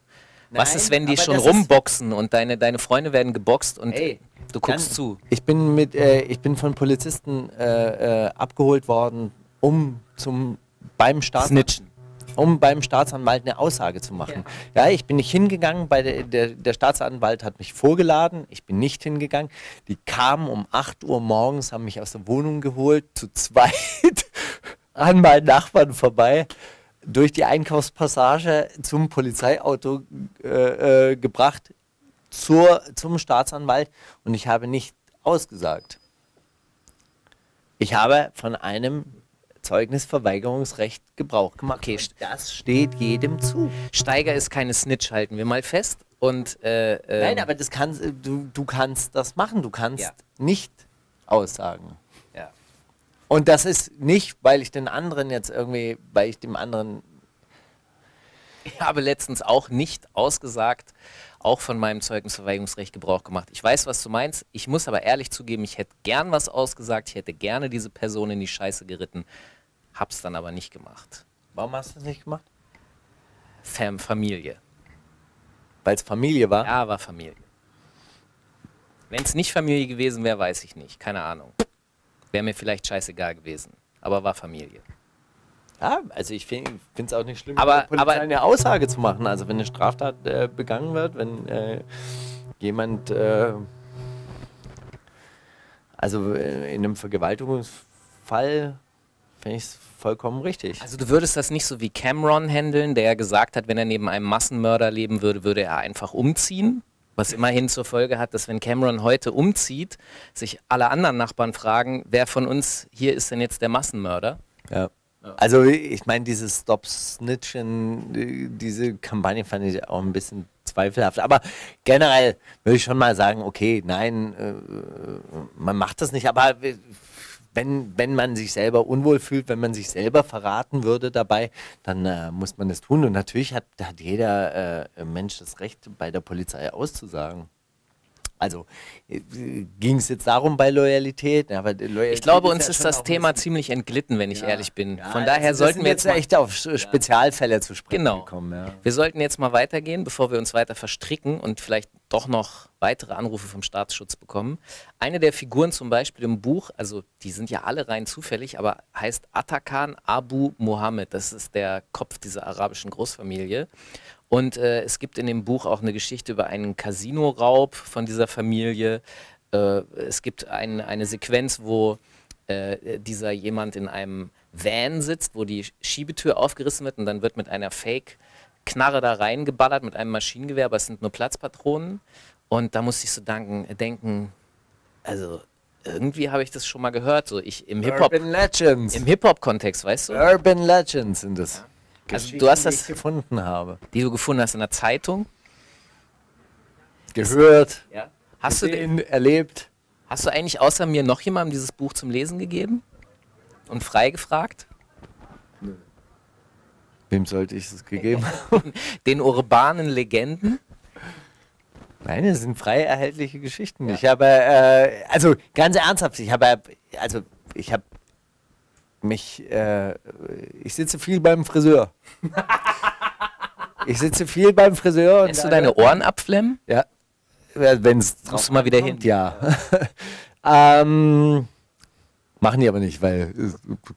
Nein, Was ist, wenn die schon rumboxen und deine, deine Freunde werden geboxt und ey, du guckst zu? Ich bin, mit, äh, ich bin von Polizisten äh, äh, abgeholt worden, um zum, beim Staatsanwalt um beim Staatsanwalt eine Aussage zu machen. Ja, ja ich bin nicht hingegangen, bei der, der, der, Staatsanwalt hat mich vorgeladen, ich bin nicht hingegangen. Die kamen um 8 Uhr morgens, haben mich aus der Wohnung geholt, zu zweit an meinen Nachbarn vorbei durch die Einkaufspassage zum Polizeiauto äh, äh, gebracht, zur, zum Staatsanwalt und ich habe nicht ausgesagt. Ich habe von einem Zeugnisverweigerungsrecht Gebrauch gemacht. Okay, das steht jedem zu. Steiger ist keine Snitch, halten wir mal fest. Und, äh, äh Nein, aber das kannst, du, du kannst das machen. Du kannst ja. nicht aussagen. Und das ist nicht, weil ich den anderen jetzt irgendwie, weil ich dem anderen. Ich habe letztens auch nicht ausgesagt, auch von meinem Zeugnisverweigerungsrecht Gebrauch gemacht. Ich weiß, was du meinst. Ich muss aber ehrlich zugeben, ich hätte gern was ausgesagt. Ich hätte gerne diese Person in die Scheiße geritten. Hab's dann aber nicht gemacht. Warum hast du es nicht gemacht? Fam Familie. Weil es Familie war? Ja, war Familie. Wenn es nicht Familie gewesen wäre, weiß ich nicht. Keine Ahnung. Wäre mir vielleicht scheißegal gewesen. Aber war Familie. Ja, also ich finde es auch nicht schlimm, aber, aber eine Aussage zu machen. Also wenn eine Straftat äh, begangen wird, wenn äh, jemand äh, also äh, in einem Vergewaltigungsfall finde ich es vollkommen richtig. Also du würdest das nicht so wie Cameron handeln, der gesagt hat, wenn er neben einem Massenmörder leben würde, würde er einfach umziehen? Was immerhin zur Folge hat, dass wenn Cameron heute umzieht, sich alle anderen Nachbarn fragen, wer von uns hier ist denn jetzt der Massenmörder? Ja. Also ich meine, dieses Stop Snitchen, diese Kampagne fand ich auch ein bisschen zweifelhaft. Aber generell würde ich schon mal sagen, okay, nein, äh, man macht das nicht. Aber wenn, wenn man sich selber unwohl fühlt, wenn man sich selber verraten würde dabei, dann äh, muss man es tun. Und natürlich hat, hat jeder äh, Mensch das Recht, bei der Polizei auszusagen. Also äh, ging es jetzt darum bei Loyalität? Aber Loyalität ich glaube, uns ist, ja ist das Thema ziemlich entglitten, wenn ich ja. ehrlich bin. Von ja, daher sollten wir jetzt mal, echt auf Spezialfälle zu sprechen genau. kommen. Wir sollten jetzt mal weitergehen, bevor wir uns weiter verstricken und vielleicht doch noch weitere Anrufe vom Staatsschutz bekommen. Eine der Figuren zum Beispiel im Buch, also die sind ja alle rein zufällig, aber heißt Atakan Abu Mohammed. Das ist der Kopf dieser arabischen Großfamilie. Und äh, es gibt in dem Buch auch eine Geschichte über einen Casino-Raub von dieser Familie. Äh, es gibt ein, eine Sequenz, wo äh, dieser jemand in einem Van sitzt, wo die Schiebetür aufgerissen wird und dann wird mit einer Fake-Knarre da reingeballert mit einem Maschinengewehr, aber es sind nur Platzpatronen. Und da musste ich so danken, denken, also irgendwie habe ich das schon mal gehört, so ich im Hip-Hop. Im Hip-Hop-Kontext, weißt du? Urban Legends sind es. Ja. Also du hast das die ich gefunden habe. Die du gefunden hast in der Zeitung? Gehört. Ja. Hast gesehen, du den, erlebt? Hast du eigentlich außer mir noch jemandem dieses Buch zum Lesen gegeben? Und freigefragt? Nö. Wem sollte ich es gegeben haben? Den urbanen Legenden? Nein, es sind frei erhältliche Geschichten. Ja. Ich habe, äh, also ganz ernsthaft, ich habe, also ich habe mich, äh, ich sitze viel beim Friseur. ich sitze viel beim Friseur. Lässt du deine Ohren abflemmen? Ja. Wenn es Musst du mal wieder hin. Ja. ähm, machen die aber nicht, weil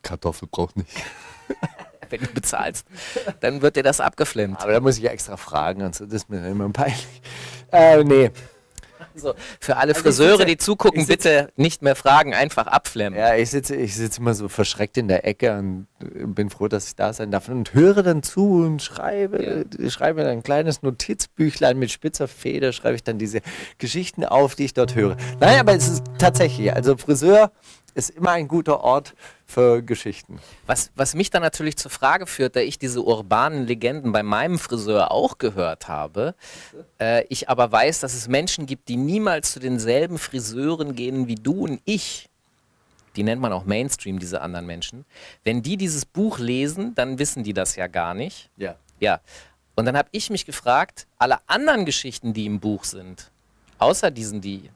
Kartoffel braucht nicht. Wenn du bezahlst, dann wird dir das abgeflemmt. Aber da muss ich ja extra fragen und so, das ist mir immer peinlich. Äh, nee. So, für alle also Friseure, die zugucken, bitte nicht mehr fragen, einfach abflemmen. Ja, ich sitze ich sitze immer so verschreckt in der Ecke und bin froh, dass ich da sein darf und höre dann zu und schreibe, ja. schreibe ein kleines Notizbüchlein mit spitzer Feder, schreibe ich dann diese Geschichten auf, die ich dort höre. Nein, aber es ist tatsächlich, also Friseur ist immer ein guter Ort für Geschichten. Was, was mich dann natürlich zur Frage führt, da ich diese urbanen Legenden bei meinem Friseur auch gehört habe, äh, ich aber weiß, dass es Menschen gibt, die niemals zu denselben Friseuren gehen wie du und ich. Die nennt man auch Mainstream, diese anderen Menschen. Wenn die dieses Buch lesen, dann wissen die das ja gar nicht. Ja. Ja. Und dann habe ich mich gefragt, alle anderen Geschichten, die im Buch sind, außer diesen, die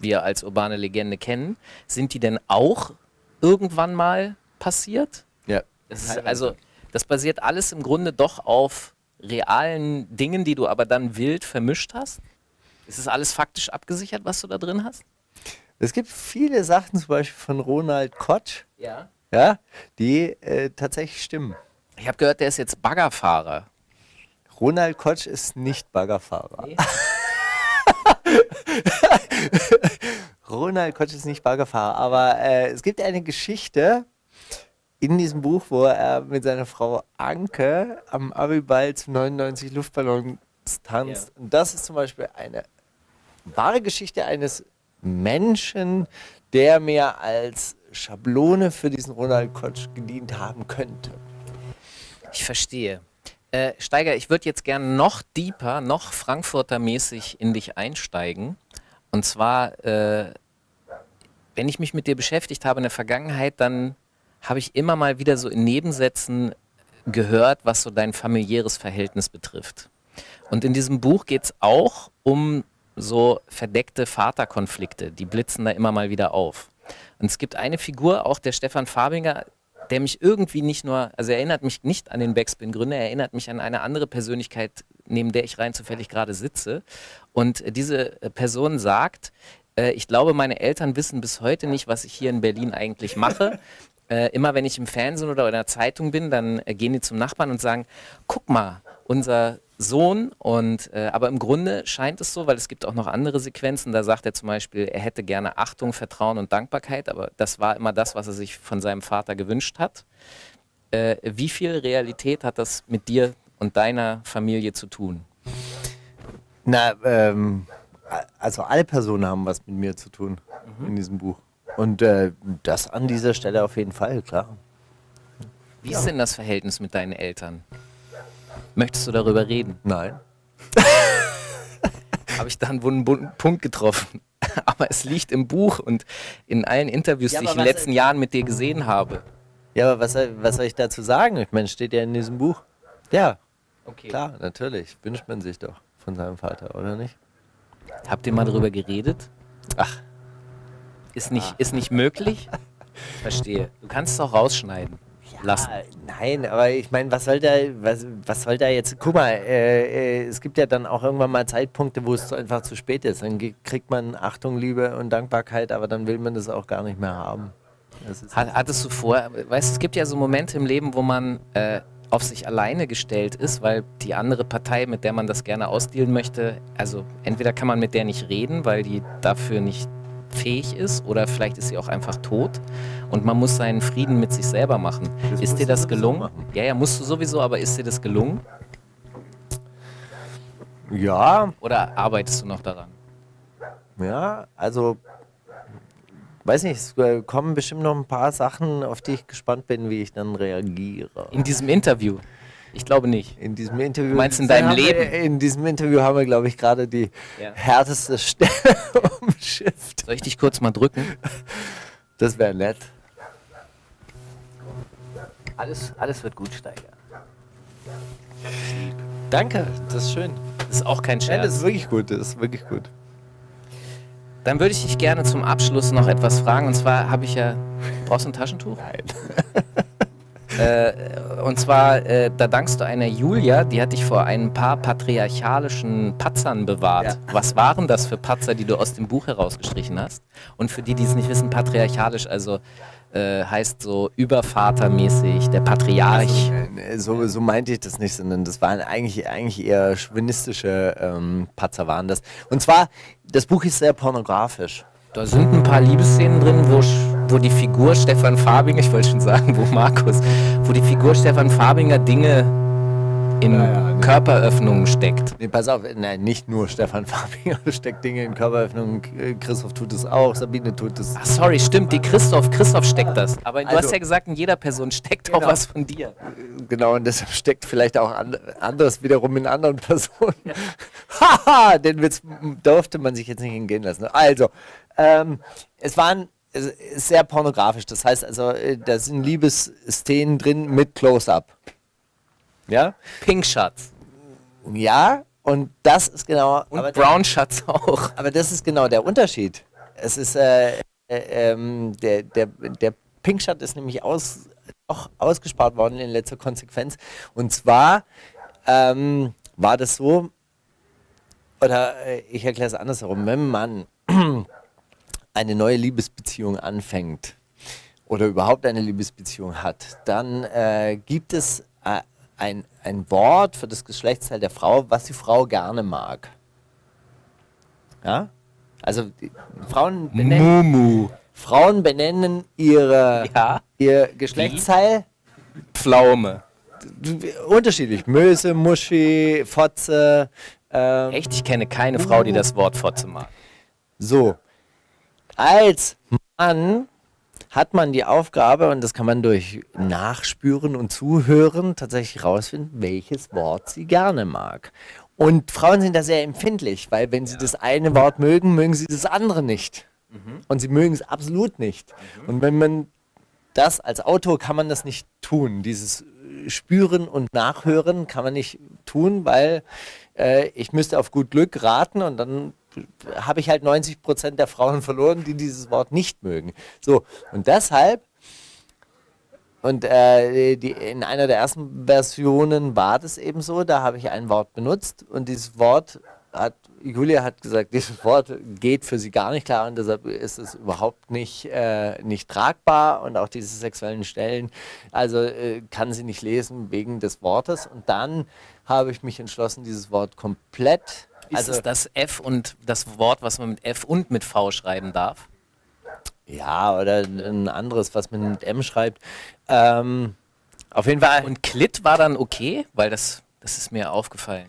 wir als urbane Legende kennen, sind die denn auch irgendwann mal passiert? Ja. Das ist also, das basiert alles im Grunde doch auf realen Dingen, die du aber dann wild vermischt hast? Ist es alles faktisch abgesichert, was du da drin hast? Es gibt viele Sachen, zum Beispiel von Ronald Kotsch, ja. Ja, die äh, tatsächlich stimmen. Ich habe gehört, der ist jetzt Baggerfahrer. Ronald Kotsch ist nicht Baggerfahrer. Nee. Ronald Kotsch ist nicht Baggerfahrer, aber äh, es gibt eine Geschichte in diesem Buch, wo er mit seiner Frau Anke am Abiball zu 99 Luftballons tanzt. Ja. Und das ist zum Beispiel eine wahre Geschichte eines Menschen, der mir als Schablone für diesen Ronald Kotsch gedient haben könnte. Ich verstehe. Äh, Steiger, ich würde jetzt gerne noch deeper, noch Frankfurter-mäßig in dich einsteigen. Und zwar, äh, wenn ich mich mit dir beschäftigt habe in der Vergangenheit, dann habe ich immer mal wieder so in Nebensätzen gehört, was so dein familiäres Verhältnis betrifft. Und in diesem Buch geht es auch um so verdeckte Vaterkonflikte, die blitzen da immer mal wieder auf. Und es gibt eine Figur, auch der Stefan Fabinger, der mich irgendwie nicht nur, also er erinnert mich nicht an den Backspin-Gründer, er erinnert mich an eine andere Persönlichkeit, neben der ich rein zufällig gerade sitze. Und diese Person sagt, äh, ich glaube, meine Eltern wissen bis heute nicht, was ich hier in Berlin eigentlich mache. äh, immer wenn ich im Fernsehen oder in der Zeitung bin, dann äh, gehen die zum Nachbarn und sagen, guck mal, unser Sohn und äh, aber im Grunde scheint es so, weil es gibt auch noch andere Sequenzen, da sagt er zum Beispiel, er hätte gerne Achtung, Vertrauen und Dankbarkeit, aber das war immer das, was er sich von seinem Vater gewünscht hat. Äh, wie viel Realität hat das mit dir und deiner Familie zu tun? Na, ähm, also alle Personen haben was mit mir zu tun mhm. in diesem Buch. Und äh, das an dieser Stelle auf jeden Fall, klar. Wie ist denn das Verhältnis mit deinen Eltern? Möchtest du darüber reden? Nein. Habe ich da einen wunden Punkt getroffen? aber es liegt im Buch und in allen Interviews, Ja, die ich in den letzten Jahren mit dir gesehen habe. Ja, aber was, soll- was soll ich dazu sagen? Ich meine, steht ja in diesem Buch. Ja, Okay. klar, natürlich. Wünscht man sich doch von seinem Vater, oder nicht? Habt ihr mal darüber geredet? Ach, Ist nicht, ist nicht möglich? Verstehe. Du kannst es auch rausschneiden lassen. Nein, aber ich meine, was soll da, was, was soll da jetzt? Guck mal, äh, äh, es gibt ja dann auch irgendwann mal Zeitpunkte, wo es einfach zu spät ist. Dann kriegt man Achtung, Liebe und Dankbarkeit, aber dann will man das auch gar nicht mehr haben. Hat, hattest du vor, weißt du, es gibt ja so Momente im Leben, wo man äh, auf sich alleine gestellt ist, weil die andere Partei, mit der man das gerne ausdealen möchte, also entweder kann man mit der nicht reden, weil die dafür nicht fähig ist, oder vielleicht ist sie auch einfach tot und man muss seinen Frieden mit sich selber machen. Das ist dir das gelungen? machen. Ja, ja, musst du sowieso, aber ist dir das gelungen? ja, Oder arbeitest du noch daran? ja, also weiß nicht, es äh, kommen bestimmt noch ein paar Sachen, auf die ich gespannt bin, wie ich dann reagiere. In diesem Interview? Ich glaube nicht. In diesem Interview. Du meinst in deinem haben wir- Leben? In diesem Interview haben wir, glaube ich, gerade die Ja. härteste Stelle umschifft. Soll ich dich kurz mal drücken? Das wäre nett. Alles, alles wird gut, Steiger. Danke, das ist schön. Das ist auch kein Ja, Scherz. das ist wirklich gut, das ist wirklich gut. Dann würde ich dich gerne zum Abschluss noch etwas fragen. Und zwar habe ich ja. Brauchst du ein Taschentuch? Nein. Äh, und zwar, äh, da dankst du einer Julia, die hat dich vor ein paar patriarchalischen Patzern bewahrt. Ja. Was waren das für Patzer, die du aus dem Buch herausgestrichen hast? Und für die, die es nicht wissen, patriarchalisch, also äh, heißt so übervatermäßig, der Patriarch. Äh, So, so meinte ich das nicht, sondern das waren eigentlich, eigentlich eher chauvinistische ähm, Patzer waren das. Und zwar, das Buch ist sehr pornografisch. Da sind ein paar Liebesszenen drin, wo, wo die Figur Stefan Fabinger, ich wollte schon sagen, wo Markus, wo die Figur Stefan Fabinger Dinge in Ja, ja, nee. Körperöffnungen steckt. Nee, pass auf, nein, nicht nur Stefan Fabinger steckt Dinge in Körperöffnungen, äh, Christoph tut es auch, Sabine tut es. Ach, sorry, stimmt, die Christoph, Christoph steckt das. Aber du Also- hast ja gesagt, in jeder Person steckt auch Genau. was von dir. Genau, und deshalb steckt vielleicht auch an, anderes wiederum in anderen Personen. Haha, den Witz durfte man sich jetzt nicht hingehen lassen. Also, ähm, es waren ist sehr pornografisch. Das heißt also, äh, da sind Liebesszenen drin mit Close-Up. Ja? Pink Schatz. Ja, und das ist genau. Und Brown Schatz auch. aber das ist genau der Unterschied. Es ist, äh, äh, ähm, der, der, der Pink Shot ist nämlich aus, auch ausgespart worden in letzter Konsequenz. Und zwar ähm, war das so, oder äh, ich erkläre es andersherum, wenn man eine neue Liebesbeziehung anfängt oder überhaupt eine Liebesbeziehung hat, dann äh, gibt es äh, ein, ein Wort für das Geschlechtsteil der Frau, was die Frau gerne mag. Ja? Also die Frauen benennen, Mumu. Frauen benennen ihre, Ja. ihr Geschlechtsteil Pflaume. unterschiedlich. Möse, Muschi, Fotze. Ähm, Echt, ich kenne keine Frau, die das Wort Fotze mag. So, als Mann hat man die Aufgabe, und das kann man durch Nachspüren und Zuhören tatsächlich rausfinden, welches Wort sie gerne mag. Und Frauen sind da sehr empfindlich, weil wenn sie das eine Wort mögen, mögen sie das andere nicht. Und sie mögen es absolut nicht. Und wenn man das als Autor kann man das nicht tun. Dieses äh, Spüren und Nachhören kann man nicht tun, weil äh, ich müsste auf gut Glück raten und dann habe ich halt 90 Prozent der Frauen verloren, die dieses Wort nicht mögen. So, und deshalb, und äh, die, in einer der ersten Versionen war das eben so, da habe ich ein Wort benutzt und dieses Wort hat, Julia hat gesagt, dieses Wort geht für sie gar nicht klar und deshalb ist es überhaupt nicht, äh, nicht tragbar und auch diese sexuellen Stellen, also äh, kann sie nicht lesen wegen des Wortes und dann habe ich mich entschlossen, dieses Wort komplett Ist also, es das F und das Wort, was man mit F und mit V schreiben darf? Ja, oder ein anderes, was man mit M schreibt. Ähm, auf jeden Fall. Und Klit war dann okay, weil das, das ist mir aufgefallen.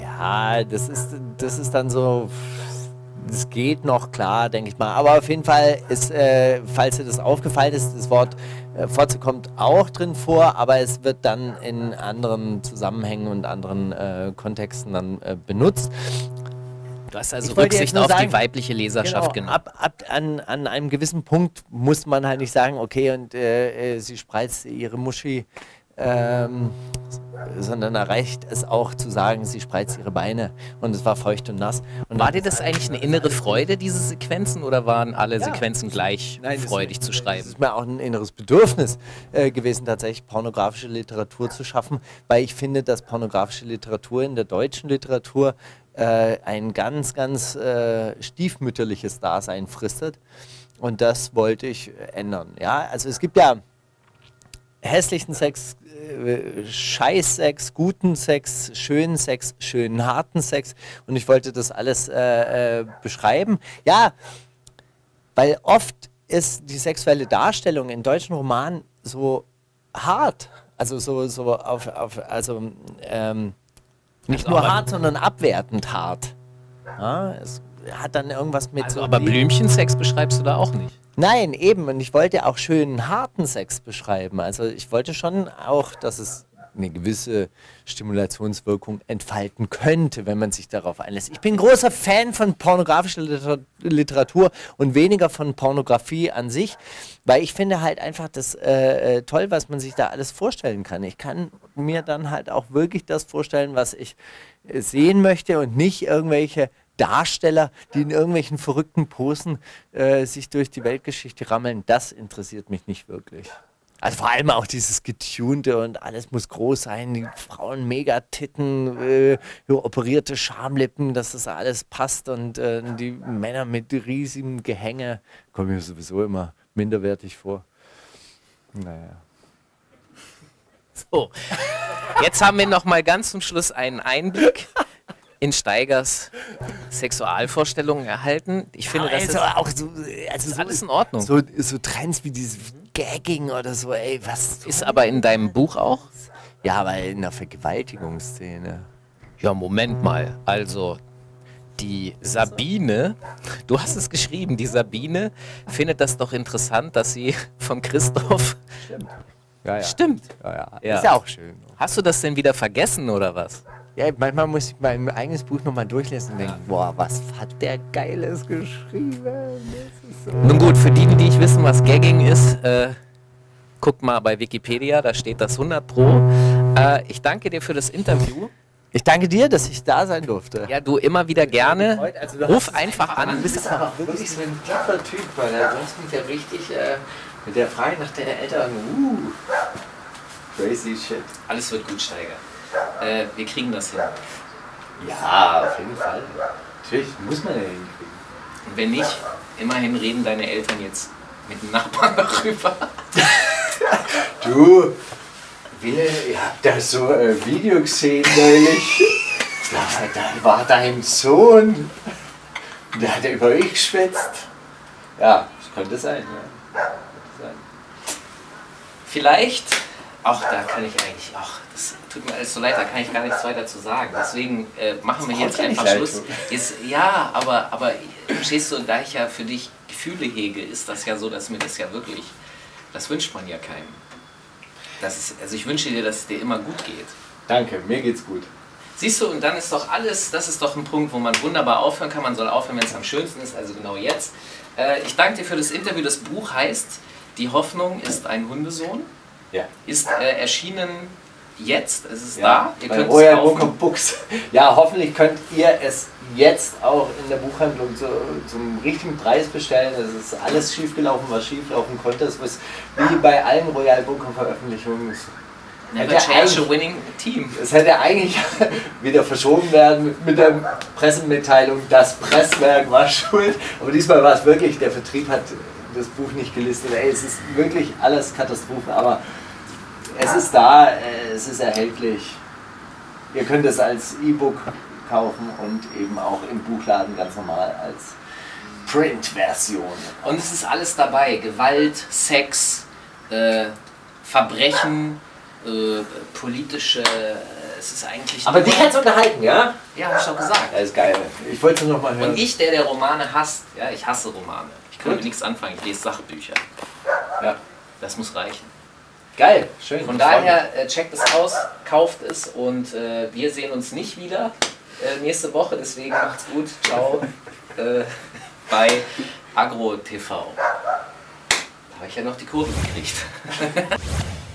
ja, das ist, das ist dann so. Das geht noch klar, denke ich mal. Aber auf jeden Fall ist, äh, falls dir das aufgefallen ist, das Wort äh, Fotze kommt auch drin vor, aber es wird dann in anderen Zusammenhängen und anderen äh, Kontexten dann äh, benutzt. Du hast also Rücksicht auf die sagen, weibliche Leserschaft Genau, genommen. ab, ab an, an einem gewissen Punkt muss man halt nicht sagen, okay, und äh, äh, sie spreizt ihre Muschi, ähm, sondern da reicht es auch zu sagen, sie spreizt ihre Beine und es war feucht und nass. Und War dir das eigentlich eine innere Freude, diese Sequenzen, oder waren alle Ja. Sequenzen gleich Nein, freudig zu Das schreiben? ist mir auch ein inneres Bedürfnis äh, gewesen, tatsächlich pornografische Literatur zu schaffen, weil ich finde, dass pornografische Literatur in der deutschen Literatur äh, ein ganz, ganz äh, stiefmütterliches Dasein fristet. Und das wollte ich ändern. Ja, also es gibt ja hässlichen Sex, äh, Scheißsex, guten Sex, schönen Sex, schönen harten Sex. Und ich wollte das alles äh, äh, beschreiben. Ja, weil oft ist die sexuelle Darstellung in deutschen Romanen so hart. Also so, so auf, auf also ähm, nicht Also nur hart, sondern abwertend hart. Ja, es hat dann irgendwas mit Also, so. aber Blümchensex beschreibst du da auch nicht. Nein, eben. Und ich wollte auch schönen harten Sex beschreiben. Also ich wollte schon auch, dass es eine gewisse Stimulationswirkung entfalten könnte, wenn man sich darauf einlässt. Ich bin großer Fan von pornografischer Liter Literatur und weniger von Pornografie an sich, weil ich finde halt einfach das äh, äh, toll, was man sich da alles vorstellen kann. Ich kann mir dann halt auch wirklich das vorstellen, was ich äh, sehen möchte und nicht irgendwelche Darsteller, die in irgendwelchen verrückten Posen äh, sich durch die Weltgeschichte rammeln, das interessiert mich nicht wirklich. Also vor allem auch dieses Getunte und alles muss groß sein, die Frauen mega Titten, äh, operierte Schamlippen, dass das alles passt und äh, die Männer mit riesigem Gehänge kommen mir sowieso immer minderwertig vor. Naja. So, jetzt haben wir noch mal ganz zum Schluss einen Einblick in Steigers Sexualvorstellungen erhalten. Ich finde, das ist, also auch so, also ist alles in Ordnung. so, so Trends wie dieses Gagging oder so, ey, was Ist aber in deinem Buch auch? Ja, aber in der Vergewaltigungsszene. Ja, Moment mal. Also, die Sabine, du hast es geschrieben, die Sabine findet das doch interessant, dass sie von Christoph. Ja, ja. Stimmt. Ja, ja. Ja. Ist ja auch schön. Hast du das denn wieder vergessen oder was? Ja, manchmal muss ich mein eigenes Buch nochmal durchlesen und denken, boah, was hat der Geiles geschrieben? So Nun gut, für die, die nicht wissen, was Gagging ist, äh, guckt mal bei Wikipedia, da steht das 100 Pro. Äh, ich danke dir für das Interview. ich danke dir, dass ich da sein durfte. Ja, du immer wieder gerne. Also Ruf einfach an. Du bist aber wirklich so ein klapper Typ, weil du hast mich ja richtig äh, mit der Frage nach deinen Eltern, uh, crazy shit. Alles wird gut, Steiger. Äh, wir kriegen das hin. Ja, auf jeden Fall. Natürlich muss man ja hinkriegen. Und wenn nicht, immerhin reden deine Eltern jetzt mit dem Nachbarn darüber. Du, Wille, ihr habt da so ein Video gesehen neulich. Da, da war dein Sohn. Der hat ja über euch geschwätzt. Ja, das könnte sein, ja. Könnte sein. Vielleicht, auch da kann ich eigentlich, ach, das tut mir alles so leid, da kann ich gar nichts weiter zu sagen. Deswegen äh, machen wir jetzt einfach Schluss. Jetzt, ja, aber, aber verstehst du, da ich ja für dich Gefühle hege, ist das ja so, dass mir das ja wirklich, das wünscht man ja keinem. Das ist, also ich wünsche dir, dass es dir immer gut geht. Danke, mir geht's gut. Siehst du, und dann ist doch alles, das ist doch ein Punkt, wo man wunderbar aufhören kann. Man soll aufhören, wenn es am schönsten ist, also genau jetzt. Äh, ich danke dir für das Interview. Das Buch heißt Die Hoffnung ist ein Hundesohn. Ja. Ist äh, erschienen jetzt, es ist Ja, da. Ihr bei könnt Royal es Book kaufen. of Books. Ja, hoffentlich könnt ihr es jetzt auch in der Buchhandlung zu, zum richtigen Preis bestellen. Es ist alles schiefgelaufen, was schieflaufen konnte. Es ist wie bei allen Royal Book of Veröffentlichungen. Never change a winning team. Es hätte eigentlich wieder verschoben werden mit- mit der Pressemitteilung, das Presswerk war schuld. Aber diesmal war es wirklich, der Vertrieb hat das Buch nicht gelistet. Ey, es ist wirklich alles Katastrophe, aber es ist da, äh, es ist erhältlich. Ihr könnt es als E-Book kaufen und eben auch im Buchladen ganz normal als Print-Version. Und es ist alles dabei. Gewalt, Sex, äh, Verbrechen, äh, politische. Äh, es ist eigentlich. Aber dich hat's unterhalten, ja? Ja, hab ich doch gesagt. Das ist geil. Ich wollte es nur noch mal hören. Und ich, der der Romane hasst, ja, ich hasse Romane. Ich kann mit nichts anfangen, ich lese Sachbücher. Ja. Das muss reichen. Geil, schön. Von daher äh, checkt es aus, kauft es und äh, wir sehen uns nicht wieder. äh, nächste Woche, deswegen macht's gut. Ciao. äh, bei Agro TV. Da habe ich ja noch die Kurve gekriegt.